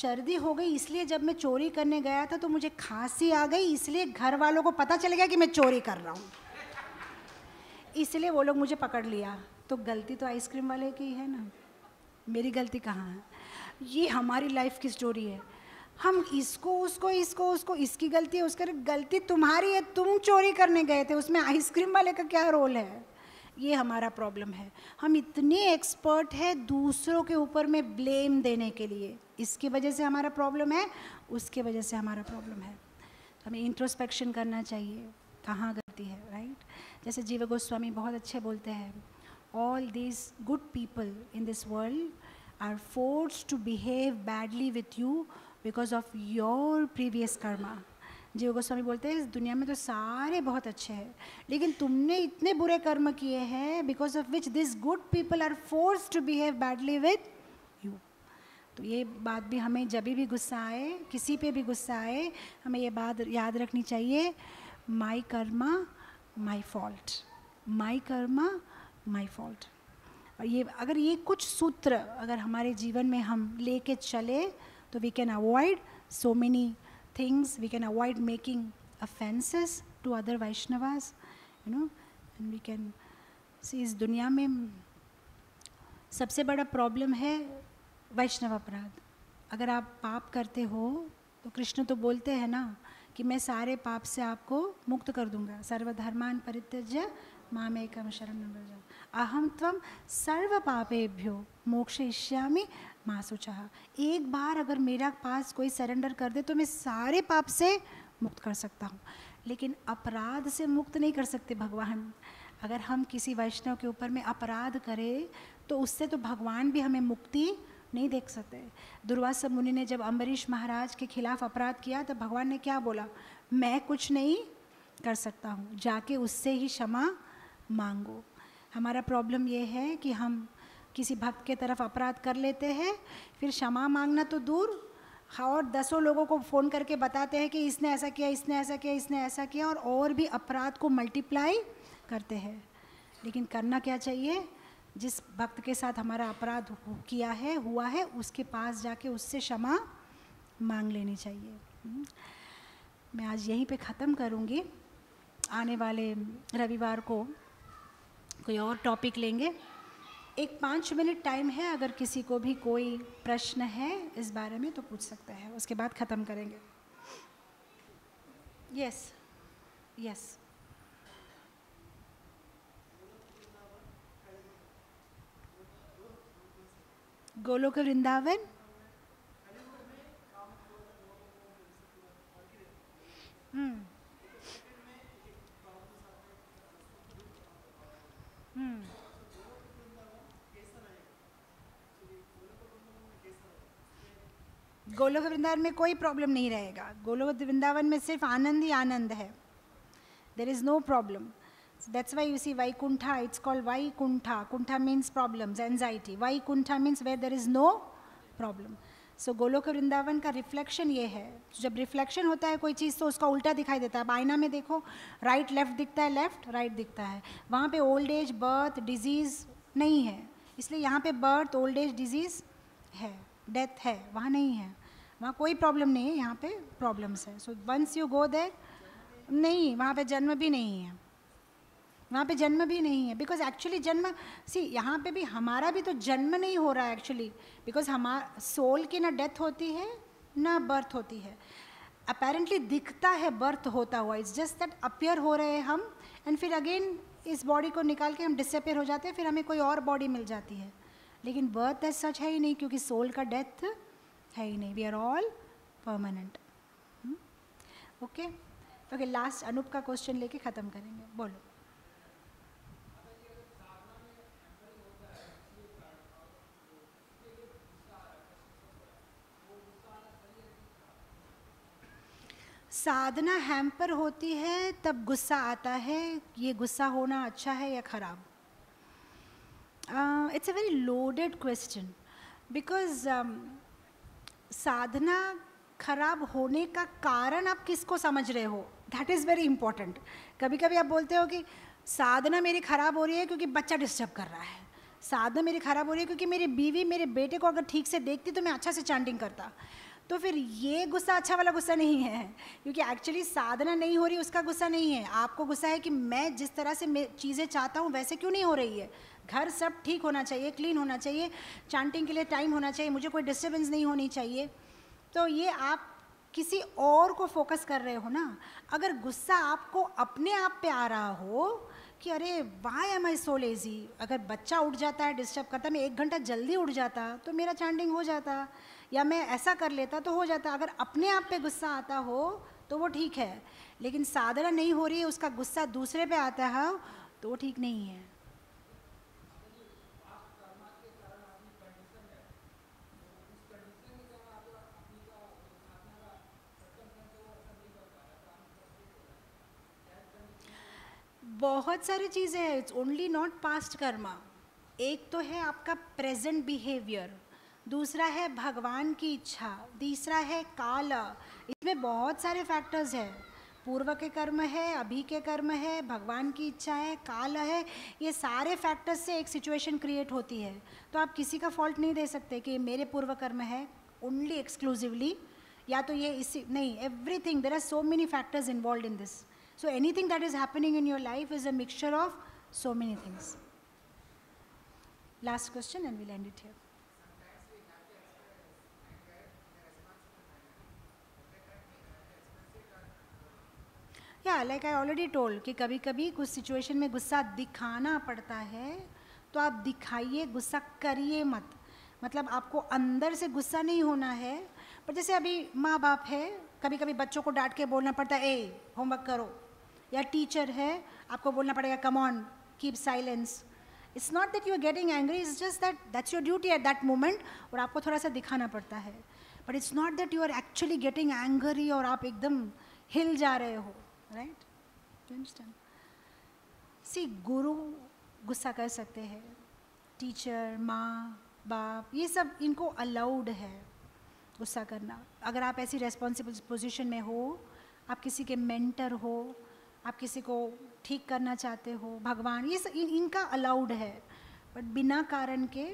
सर्दी हो गई इसलिए जब मैं चोरी करने गया था तो मुझे खांसी आ गई इसलिए घर वालों को पता चल गया कि मैं चोरी कर रहा हूँ इसलिए वो लोग मुझे पकड़ लिया तो गलती तो आइसक्रीम वाले की है ना मेरी गलती कहाँ है ये हमारी लाइफ की स्टोरी है हम इसको उसको इसको उसको इसकी गलती है उसकी गलती तुम्हारी है तुम चोरी करने गए थे उसमें आइसक्रीम वाले का क्या रोल है ये हमारा प्रॉब्लम है हम इतने एक्सपर्ट हैं दूसरों के ऊपर में ब्लेम देने के लिए इसकी वजह से हमारा प्रॉब्लम है उसके वजह से हमारा प्रॉब्लम है तो हमें इंट्रोस्पेक्शन करना चाहिए कहाँ गलती है राइट जैसे जीव गोस्वामी बहुत अच्छे बोलते हैं all these good people in this world are force to behave badly with you because of your previous Karma Jiva Goswami बोलते हैं इस दुनिया में तो सारे बहुत अच्छे हैं लेकिन तुमने इतने बुरे कर्म किए हैं because of which this good people are force to behave badly with you तो ये बात भी हमें जब भी गुस्सा आए किसी पे भी गुस्सा आए हमें ये बात याद रखनी चाहिए my Karma my fault my Karma my fault और ये अगर ये कुछ सूत्र अगर हमारे जीवन में हम कर चले तो we can avoid so many things. We can avoid making offenses to other Vaishnavas, you know, and we can see इस दुनिया में सबसे बड़ा प्रॉब्लम है वैष्णव अपराध अगर आप पाप करते हो तो कृष्ण तो बोलते हैं ना कि मैं सारे पाप से आपको मुक्त कर दूंगा सर्वधर्मान परित्यज्य माम एकम शरण अहम तम सर्व पापेभ्यो मोक्षयिष्यामि मासू चाह एक बार अगर मेरा पास कोई सरेंडर कर दे तो मैं सारे पाप से मुक्त कर सकता हूँ लेकिन अपराध से मुक्त नहीं कर सकते भगवान अगर हम किसी वैष्णव के ऊपर में अपराध करें तो उससे तो भगवान भी हमें मुक्ति नहीं देख सकते दुर्वासा मुनि ने जब अम्बरीश महाराज के खिलाफ अपराध किया तो भगवान ने क्या बोला मैं कुछ नहीं कर सकता हूँ जाके उससे ही क्षमा मांगो हमारा प्रॉब्लम ये है कि हम किसी भक्त के तरफ अपराध कर लेते हैं फिर क्षमा मांगना तो दूर हाँ और दसों लोगों को फ़ोन करके बताते हैं कि इसने ऐसा किया इसने ऐसा किया इसने ऐसा किया और और भी अपराध को मल्टीप्लाई करते हैं लेकिन करना क्या चाहिए जिस भक्त के साथ हमारा अपराध किया है हुआ है उसके पास जाके उससे क्षमा मांग लेनी चाहिए हम्म। मैं आज यहीं पे ख़त्म करूँगी आने वाले रविवार को कोई और टॉपिक लेंगे एक पाँच मिनट टाइम है अगर किसी को भी कोई प्रश्न है इस बारे में तो पूछ सकता है उसके बाद ख़त्म करेंगे यस यस गोलोक वृंदावन गोलोक वृंदावन में कोई प्रॉब्लम नहीं रहेगा गोलोक वृंदावन में सिर्फ आनंद ही आनंद है there is no problem that's why you see Vaikuntha it's called Vaikuntha kuntha means problems anxiety Vaikuntha means where there is no problem so so, Golok Vrindavan का रिफ्लेक्शन ये है जब रिफ्लेक्शन होता है कोई चीज़ तो उसका उल्टा दिखाई देता है अब आईना में देखो राइट लेफ्ट दिखता है लेफ्ट राइट दिखता है वहाँ पे ओल्ड एज बर्थ डिजीज़ नहीं है इसलिए यहाँ पे बर्थ ओल्ड एज डिजीज़ है डेथ है वहाँ नहीं है वहाँ कोई प्रॉब्लम नहीं है यहाँ पे प्रॉब्लम्स है so once you go there नहीं वहाँ पे जन्म भी नहीं है वहाँ पे जन्म भी नहीं है बिकॉज एक्चुअली जन्म सी यहाँ पे भी हमारा भी तो जन्म नहीं हो रहा है एक्चुअली बिकॉज हमारा सोल की ना डेथ होती है ना बर्थ होती है अपेरेंटली दिखता है बर्थ होता हुआ इट्स जस्ट दैट अपियर हो रहे हैं हम एंड फिर अगेन इस बॉडी को निकाल के हम डिसअपेयर हो जाते हैं फिर हमें कोई और बॉडी मिल जाती है लेकिन बर्थ एज सच है ही नहीं क्योंकि सोल का डेथ है ही नहीं we are all permanent okay okay last Anoop का क्वेश्चन लेके ख़त्म करेंगे बोलो साधना हैम्पर होती है तब गुस्सा आता है ये गुस्सा होना अच्छा है या ख़राब it's a very loaded question because साधना खराब होने का कारण आप किसको समझ रहे हो दैट इज़ वेरी इंपॉर्टेंट कभी कभी आप बोलते हो कि साधना मेरी ख़राब हो रही है क्योंकि बच्चा डिस्टर्ब कर रहा है साधना मेरी ख़राब हो रही है क्योंकि मेरी बीवी मेरे बेटे को अगर ठीक से देखती तो मैं अच्छा से चैंटिंग करता तो फिर ये गुस्सा अच्छा वाला गुस्सा नहीं है क्योंकि एक्चुअली साधना नहीं हो रही उसका गुस्सा नहीं है आपको गुस्सा है कि मैं जिस तरह से चीज़ें चाहता हूँ वैसे क्यों नहीं हो रही है घर सब ठीक होना चाहिए क्लीन होना चाहिए चांटिंग के लिए टाइम होना चाहिए मुझे कोई डिस्टर्बेंस नहीं होनी चाहिए तो ये आप किसी और को फोकस कर रहे हो ना अगर गुस्सा आपको अपने आप पे आ रहा हो कि अरे why am I so lazy अगर बच्चा उठ जाता है डिस्टर्ब करता मैं एक घंटा जल्दी उठ जाता तो मेरा चैंटिंग हो जाता या मैं ऐसा कर लेता तो हो जाता अगर अपने आप पे गुस्सा आता हो तो वो ठीक है लेकिन साधना नहीं हो रही है उसका गुस्सा दूसरे पे आता है तो वो ठीक नहीं है बहुत सारी चीज़ें हैं it's only not past Karma एक तो है आपका प्रेजेंट बिहेवियर दूसरा है भगवान की इच्छा तीसरा है काल इसमें बहुत सारे फैक्टर्स हैं पूर्व के कर्म है अभी के कर्म है भगवान की इच्छा है काल है ये सारे फैक्टर्स से एक सिचुएशन क्रिएट होती है तो आप किसी का फॉल्ट नहीं दे सकते कि मेरे पूर्व कर्म है ओनली एक्सक्लूसिवली या तो ये इसी नहीं everything there are so many factors involve in this So anything that is happening in your life is a mixture of so many things. Last question and we'll end it here. या लाइक आई ऑलरेडी टोल कि कभी कभी कुछ सिचुएशन में गुस्सा दिखाना पड़ता है तो आप दिखाइए गुस्सा करिए मत मतलब आपको अंदर से गुस्सा नहीं होना है पर जैसे अभी माँ बाप है कभी कभी बच्चों को डांट के बोलना पड़ता है ए होमवर्क करो या टीचर है आपको बोलना पड़ेगा come on keep silence it's not that you are getting angry is just that that's your duty at that moment और आपको थोड़ा सा दिखाना पड़ता है but it's not that you are actually getting angry और आप एकदम हिल जा रहे हो राइट अंडरस्टैंड सी गुरु गुस्सा कर सकते हैं टीचर माँ बाप ये सब इनको अलाउड है गुस्सा करना अगर आप ऐसी रेस्पॉन्सिबल पोजिशन में हो आप किसी के मेंटर हो आप किसी को ठीक करना चाहते हो भगवान ये इन, इनका अलाउड है बट बिना कारण के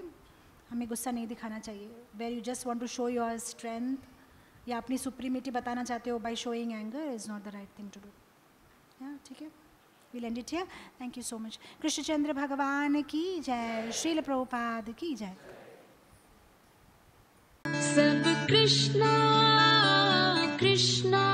हमें गुस्सा नहीं दिखाना चाहिए where you just want to show your strength या अपनी सुप्रीमिटी बताना चाहते हो by showing anger is not the right thing to do ठीक है will end it here thank you so much Krishnachandra भगवान की जय श्रील प्रभुपाद की जय सब कृष्णा कृष्णा